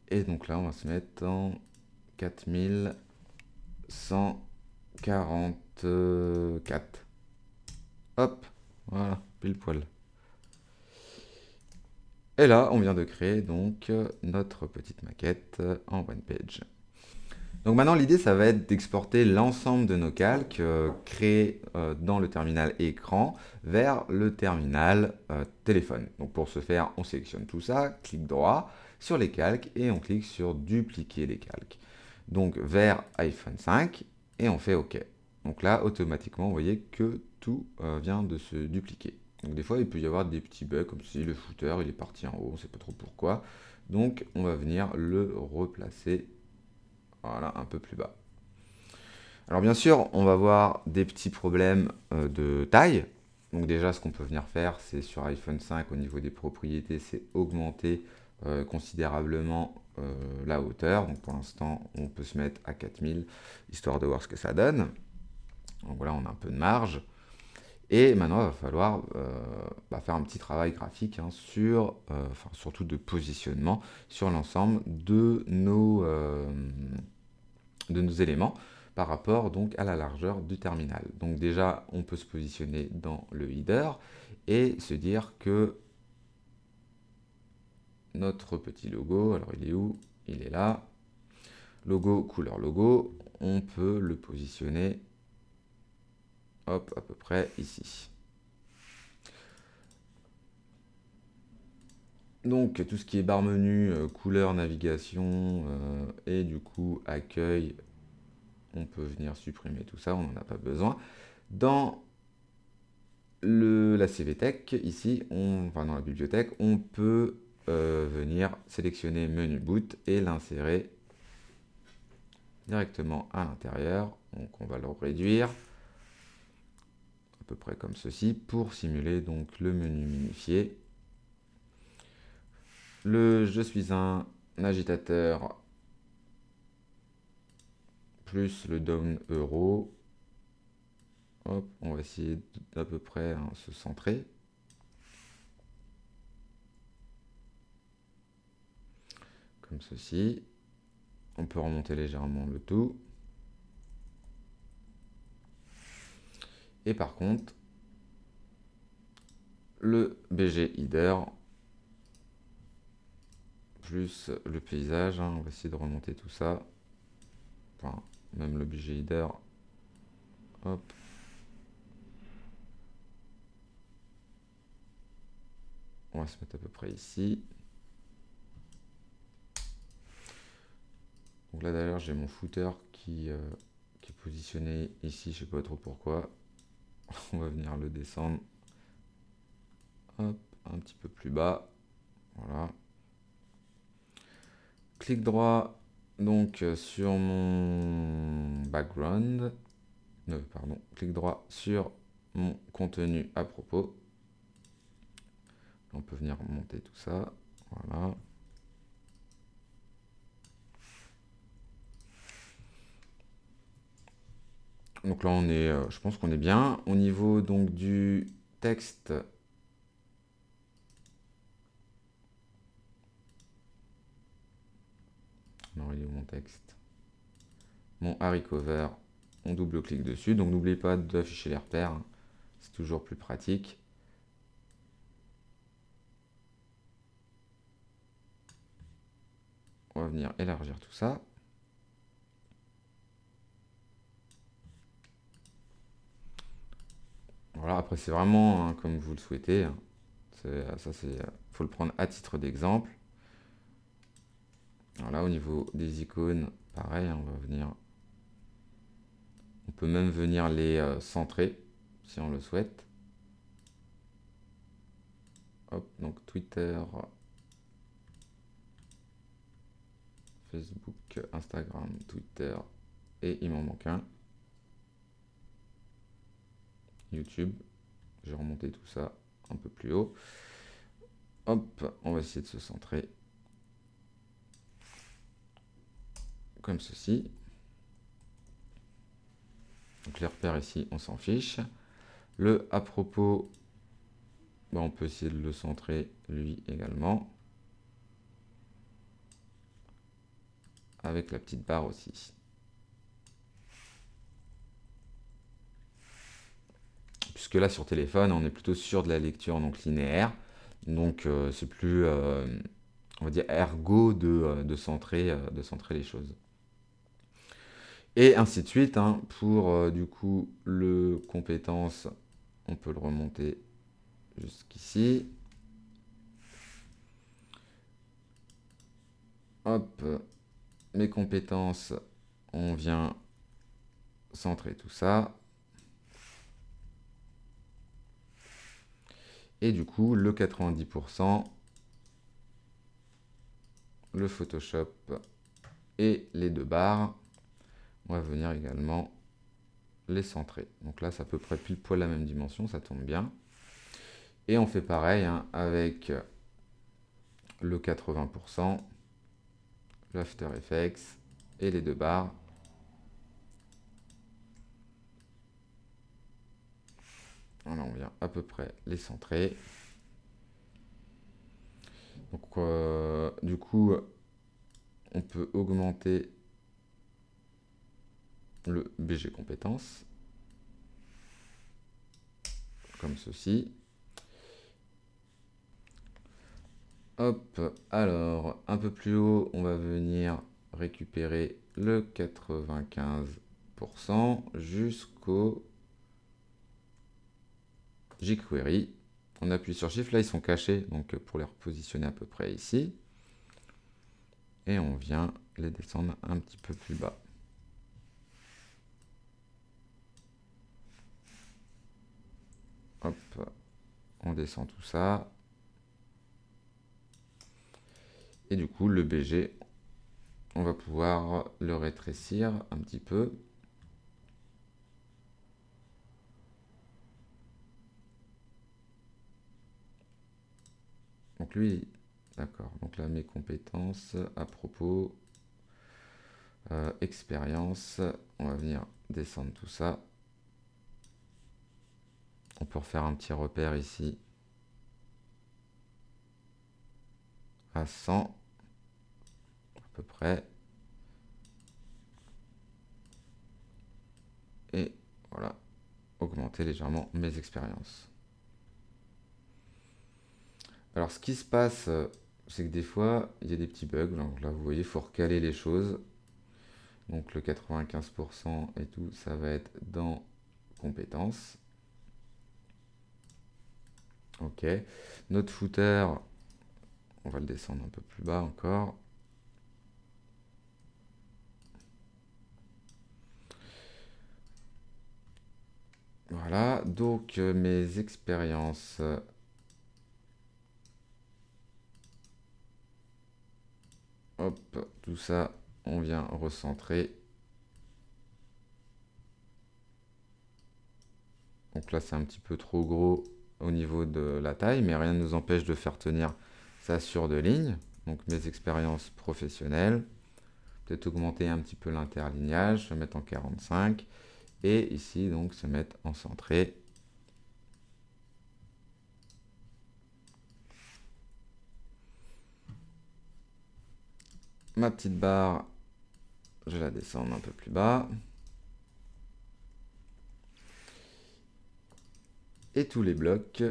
Et donc là, on va se mettre en 4144. Hop, voilà, pile poil. Et là, on vient de créer donc notre petite maquette en one page. Donc maintenant, l'idée, ça va être d'exporter l'ensemble de nos calques euh, créés euh, dans le terminal écran vers le terminal euh, téléphone. Donc pour ce faire, on sélectionne tout ça, clic droit sur les calques et on clique sur dupliquer les calques. Donc vers iPhone 5 et on fait OK. Donc là, automatiquement, vous voyez que tout vient de se dupliquer. Donc des fois, il peut y avoir des petits bugs comme si le footer il est parti en haut, on ne sait pas trop pourquoi. Donc on va venir le replacer voilà, un peu plus bas. Alors bien sûr, on va voir des petits problèmes euh, de taille. Donc déjà, ce qu'on peut venir faire, c'est sur iPhone 5, au niveau des propriétés, c'est augmenter euh, considérablement euh, la hauteur. Donc pour l'instant, on peut se mettre à 4000, histoire de voir ce que ça donne. Donc voilà, on a un peu de marge. Et maintenant, il va falloir bah, faire un petit travail graphique hein, sur, enfin, surtout de positionnement sur l'ensemble de nos, de nos éléments par rapport donc à la largeur du terminal. Donc déjà, on peut se positionner dans le header et se dire que notre petit logo, alors il est où? Il est là. Logo, couleur logo, on peut le positionner hop, à peu près ici. Donc tout ce qui est barre menu, euh, couleur, navigation euh, et du coup accueil, on peut venir supprimer tout ça, on n'en a pas besoin. Dans le, la CVTech, ici, on, enfin dans la bibliothèque, on peut euh, venir sélectionner menu boot et l'insérer directement à l'intérieur. Donc on va le réduire peu près comme ceci pour simuler donc le menu minifié le je suis un agitateur plus le down euro. Hop, on va essayer d'à peu près hein, se centrer. Comme ceci. On peut remonter légèrement le tout. Et par contre, le BG header, plus le paysage. Hein. On va essayer de remonter tout ça. Enfin, même le budget leader. Hop. On va se mettre à peu près ici. Donc là d'ailleurs j'ai mon footer qui, euh, qui est positionné ici, je sais pas trop pourquoi. On va venir le descendre. Hop, un petit peu plus bas. Voilà clic droit donc euh, sur mon background, euh, pardon, clic droit sur mon contenu à propos. On peut venir monter tout ça, voilà. Donc là on est, euh, je pense qu'on est bien. Au niveau donc du texte, il est mon texte? Mon haricot vert, on double-clique dessus. Donc n'oubliez pas d'afficher les repères, hein. c'est toujours plus pratique. On va venir élargir tout ça. Voilà, après c'est vraiment hein, comme vous le souhaitez. Hein. Ça, c'est, faut le prendre à titre d'exemple. Là, au niveau des icônes, pareil, on va venir... On peut même venir les euh, centrer, si on le souhaite. Hop, donc Twitter, Facebook, Instagram, Twitter, et il m'en manque un. YouTube. Je vais remonter tout ça un peu plus haut. Hop, on va essayer de se centrer. comme ceci. Donc les repères ici, on s'en fiche. Le à propos, bah, on peut essayer de le centrer lui également. Avec la petite barre aussi. Puisque là sur téléphone, on est plutôt sur de la lecture donc linéaire. Donc euh, c'est plus, euh, on va dire, ergo de, euh, de, centrer, les choses. Et ainsi de suite, hein, pour du coup le compétence, on peut le remonter jusqu'ici. Hop, mes compétences, on vient centrer tout ça. Et du coup, le 90%, le Photoshop et les deux barres, on va venir également les centrer. Donc là, c'est à peu près pile poil la même dimension, ça tombe bien. Et on fait pareil hein, avec le 80%, l'After Effects et les deux barres. On vient à peu près les centrer. Donc, euh, du coup, on peut augmenter le BG compétences, comme ceci. Hop, alors, un peu plus haut, on va venir récupérer le 95% jusqu'au jQuery. On appuie sur Shift, là ils sont cachés, donc pour les repositionner à peu près ici. Et on vient les descendre un petit peu plus bas. Hop, on descend tout ça. Et du coup, le BG, on va pouvoir le rétrécir un petit peu. Donc lui, d'accord. Donc là, mes compétences à propos, euh, expérience, on va venir descendre tout ça. On peut refaire un petit repère ici à 100 à peu près. Et voilà, augmenter légèrement mes expériences. Alors ce qui se passe, euh, c'est que des fois, il y a des petits bugs. Donc là, vous voyez, il faut recaler les choses. Donc le 95% et tout, ça va être dans compétences. Ok. Notre footer, on va le descendre un peu plus bas encore. Voilà, donc euh, mes expériences. Tout ça, on vient recentrer. Donc là, c'est un petit peu trop gros au niveau de la taille, mais rien ne nous empêche de faire tenir ça sur deux lignes. Donc mes expériences professionnelles. Peut-être augmenter un petit peu l'interlignage, se mettre en 45. Et ici, donc, se mettre en centré. Ma petite barre, je la descends un peu plus bas. Et tous les blocs,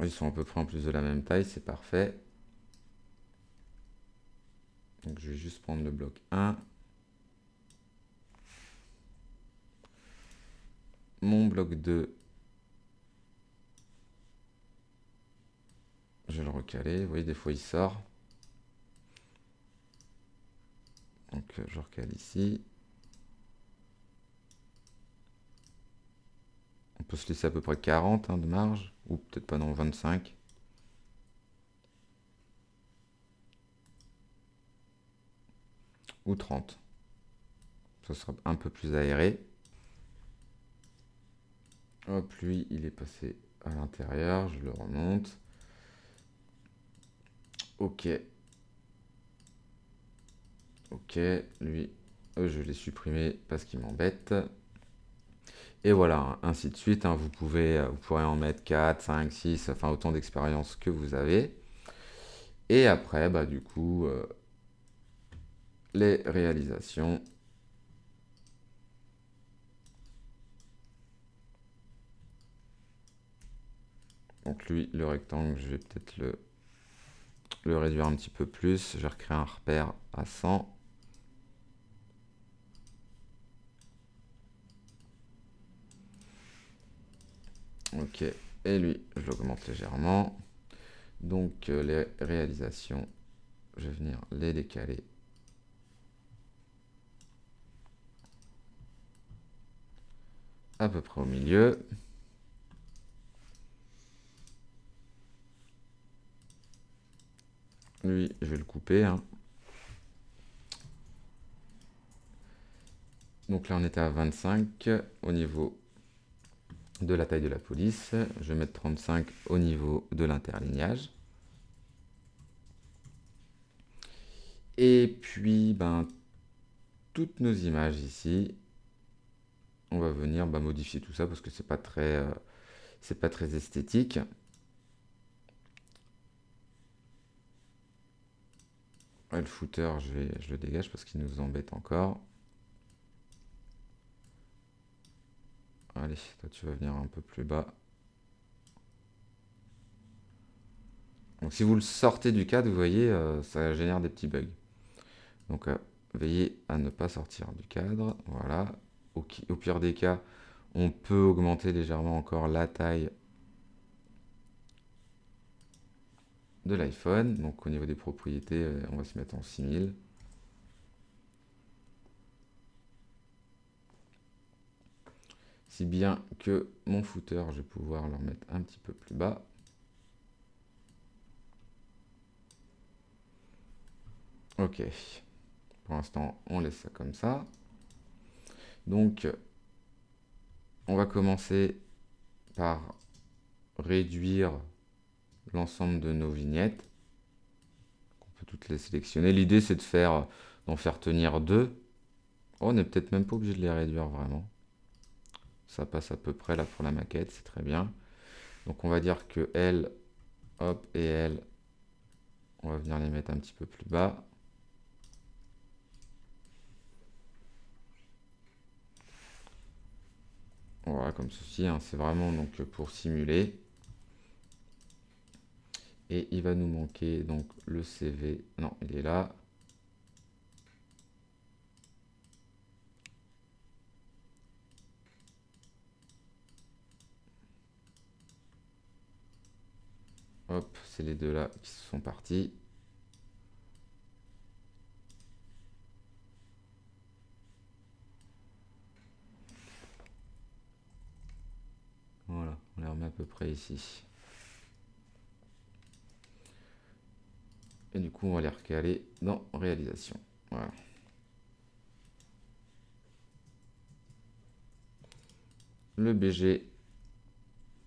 ils sont à peu près en plus de la même taille, c'est parfait. Donc je vais juste prendre le bloc 1. Mon bloc 2, je vais le recaler. Vous voyez, des fois il sort. Donc je recale ici. On peut se laisser à peu près 40 hein, de marge, ou peut-être pas non 25. Ou 30. Ça sera un peu plus aéré. Hop, lui, il est passé à l'intérieur, je le remonte. Ok. Ok, lui, euh, je l'ai supprimé parce qu'il m'embête. Et voilà, ainsi de suite. Hein. vous, pouvez, euh, pourrez en mettre 4, 5, 6, enfin autant d'expériences que vous avez. Et après, bah, du coup, euh, les réalisations. Donc lui, le rectangle, je vais peut-être le, le réduire un petit peu plus. Je vais recréer un repère à 100. Ok, et lui, je l'augmente légèrement. Donc euh, les réalisations, je vais venir les décaler. À peu près au milieu. Lui, je vais le couper. Hein. Donc là, on était à 25 au niveau de la taille de la police. Je vais mettre 35 au niveau de l'interlignage. Et puis, ben, toutes nos images ici, on va venir ben, modifier tout ça parce que c'est pas très, euh, pas très esthétique. le footer, je, vais, je le dégage parce qu'il nous embête encore. Allez, toi tu vas venir un peu plus bas. Donc si vous le sortez du cadre, vous voyez, euh, ça génère des petits bugs. Donc euh, veillez à ne pas sortir du cadre. Voilà. Au, au, pire des cas, on peut augmenter légèrement encore la taille de l'iPhone. Donc au niveau des propriétés, euh, on va se mettre en 6000. Si bien que mon footer, je vais pouvoir le remettre un petit peu plus bas. Ok. Pour l'instant, on laisse ça comme ça. Donc, on va commencer par réduire l'ensemble de nos vignettes. On peut toutes les sélectionner. L'idée, c'est de faire d'en faire tenir deux. Oh, on n'est peut-être même pas obligé de les réduire vraiment. Ça passe à peu près là pour la maquette, c'est très bien. Donc on va dire que elle, hop, et elle, on va venir les mettre un petit peu plus bas. Voilà, comme ceci, hein. c'est vraiment donc pour simuler. Et il va nous manquer donc le CV. Non, il est là. Hop, c'est les deux là qui sont partis. Voilà, on les remet à peu près ici. Et du coup, on va les recaler dans réalisation. Voilà. Le BG,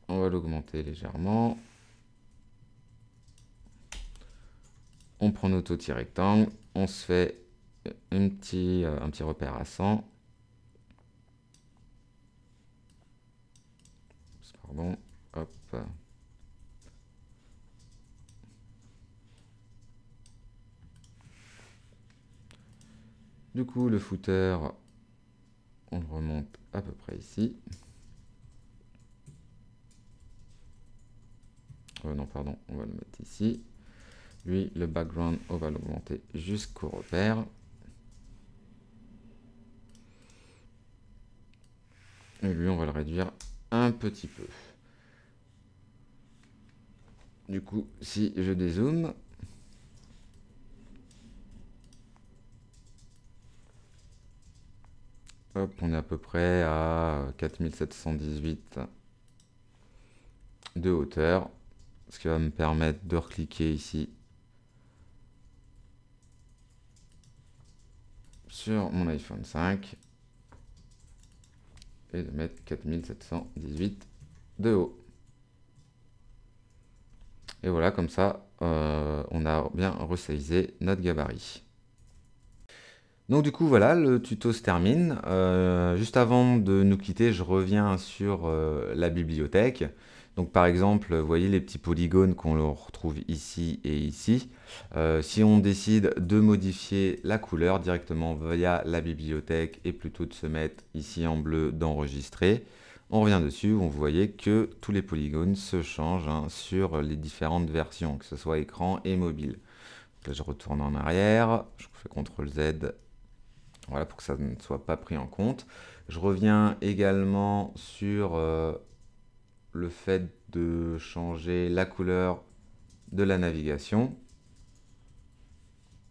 on va l'augmenter légèrement. On prend notre outil rectangle, on se fait un petit, euh, un petit repère à 100. Pardon, hop. Du coup, le footer, on le remonte à peu près ici. Euh, non, pardon, on va le mettre ici. Lui, le background, on va l'augmenter jusqu'au repère. Et lui, on va le réduire un petit peu. Du coup, si je dézoome, hop, on est à peu près à 4718 de hauteur, ce qui va me permettre de recliquer ici sur mon iPhone 5 et de mettre 4718 de haut. Et voilà, comme ça, euh, on a bien resizé notre gabarit. Donc du coup, voilà, le tuto se termine. Euh, juste avant de nous quitter, je reviens sur euh, la bibliothèque. Donc par exemple, vous voyez les petits polygones qu'on retrouve ici et ici. Euh, si on décide de modifier la couleur directement via la bibliothèque et plutôt de se mettre ici en bleu d'enregistrer, on revient dessus, vous voyez que tous les polygones se changent hein, sur les différentes versions, que ce soit écran et mobile. je retourne en arrière, je fais CTRL Z, voilà, pour que ça ne soit pas pris en compte. Je reviens également sur... Euh, le fait de changer la couleur de la navigation.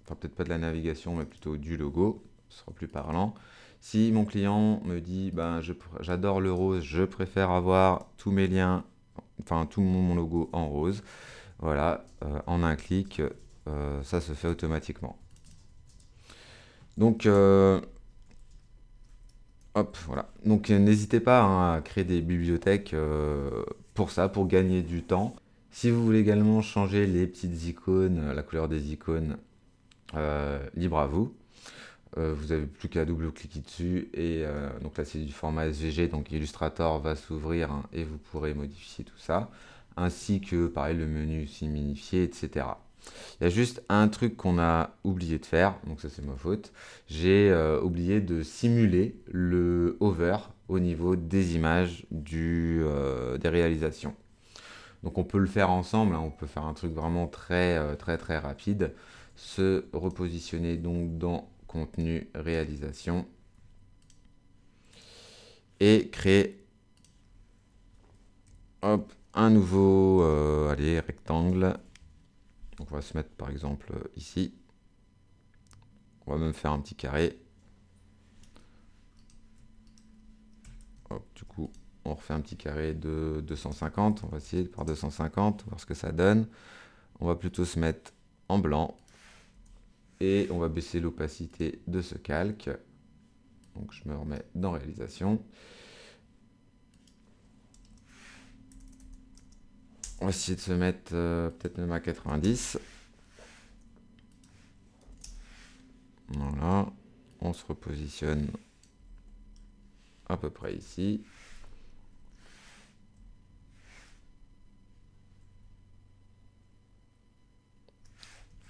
Enfin, peut-être pas de la navigation, mais plutôt du logo. Ce sera plus parlant. Si mon client me dit, ben, j'adore le rose, je préfère avoir tous mes liens, enfin tout mon, logo en rose, voilà, euh, en un clic, euh, ça se fait automatiquement. Donc, euh, hop, voilà. Donc, n'hésitez pas hein, à créer des bibliothèques pour ça, pour gagner du temps. Si vous voulez également changer les petites icônes, la couleur des icônes, libre à vous. vous avez plus qu'à double-cliquer dessus et donc là c'est du format SVG donc Illustrator va s'ouvrir hein, et vous pourrez modifier tout ça ainsi que pareil le menu minifié etc. Il y a juste un truc qu'on a oublié de faire, donc ça c'est ma faute. J'ai euh, oublié de simuler le hover au niveau des images euh, des réalisations. Donc on peut le faire ensemble, hein. on peut faire un truc vraiment très euh, très très rapide. Se repositionner donc dans contenu réalisation et créer un nouveau rectangle donc on va se mettre par exemple ici. On va même faire un petit carré. du coup, on refait un petit carré de 250. On va essayer par 250, voir ce que ça donne. On va plutôt se mettre en blanc. Et on va baisser l'opacité de ce calque. Donc je me remets dans réalisation. On va essayer de se mettre euh, peut-être même à 90. Voilà. On se repositionne à peu près ici.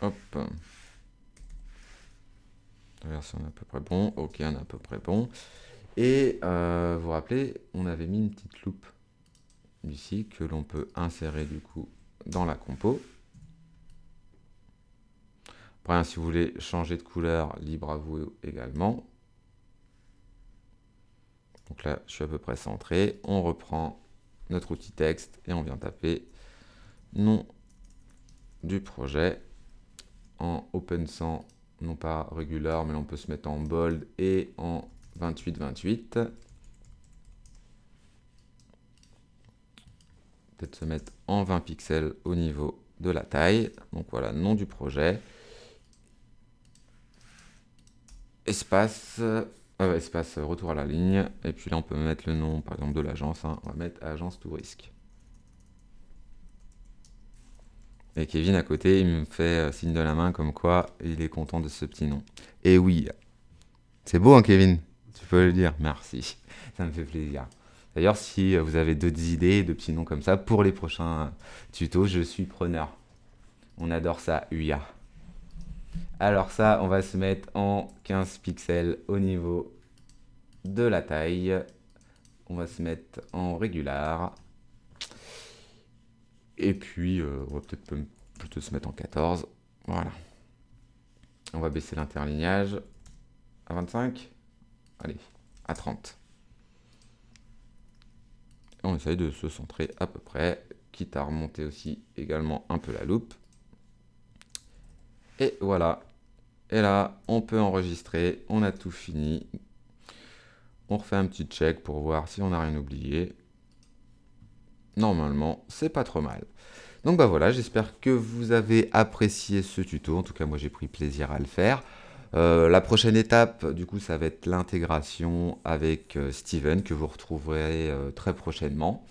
Hop. Version est à peu près bon. Ok, on est à peu près bon. Et euh, vous vous rappelez, on avait mis une petite loupe ici que l'on peut insérer du coup dans la compo. Après, si vous voulez changer de couleur, libre à vous également. Donc là, je suis à peu près centré. On reprend notre outil texte et on vient taper nom du projet en open 100, non pas regular, mais on peut se mettre en bold et en 28-28. Peut-être se mettre en 20 pixels au niveau de la taille. Donc voilà, nom du projet. Espace, euh, espace retour à la ligne. Et puis là, on peut mettre le nom, par exemple, de l'agence. Hein. On va mettre agence tout risque. Et Kevin à côté, il me fait euh, signe de la main comme quoi il est content de ce petit nom. Et oui, c'est beau hein Kevin? Tu peux le dire, merci. Ça me fait plaisir. D'ailleurs, si vous avez d'autres idées, de petits noms comme ça, pour les prochains tutos, je suis preneur. On adore ça, UIA. Alors ça, on va se mettre en 15 pixels au niveau de la taille. On va se mettre en régular. Et puis, euh, on va peut-être plutôt se mettre en 14. Voilà. On va baisser l'interlignage à 25. Allez, à 30 on essaye de se centrer à peu près, quitte à remonter aussi également un peu la loupe. Et voilà. Et là, on peut enregistrer, on a tout fini. On refait un petit check pour voir si on n'a rien oublié. Normalement, c'est pas trop mal. Donc bah voilà, j'espère que vous avez apprécié ce tuto. En tout cas, moi j'ai pris plaisir à le faire. Euh, la prochaine étape, du coup, ça va être l'intégration avec euh, Steven, que vous retrouverez euh, très prochainement.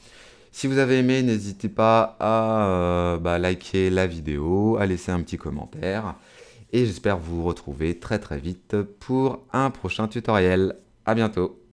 Si vous avez aimé, n'hésitez pas à bah, liker la vidéo, à laisser un petit commentaire. Et j'espère vous retrouver très très vite pour un prochain tutoriel. A bientôt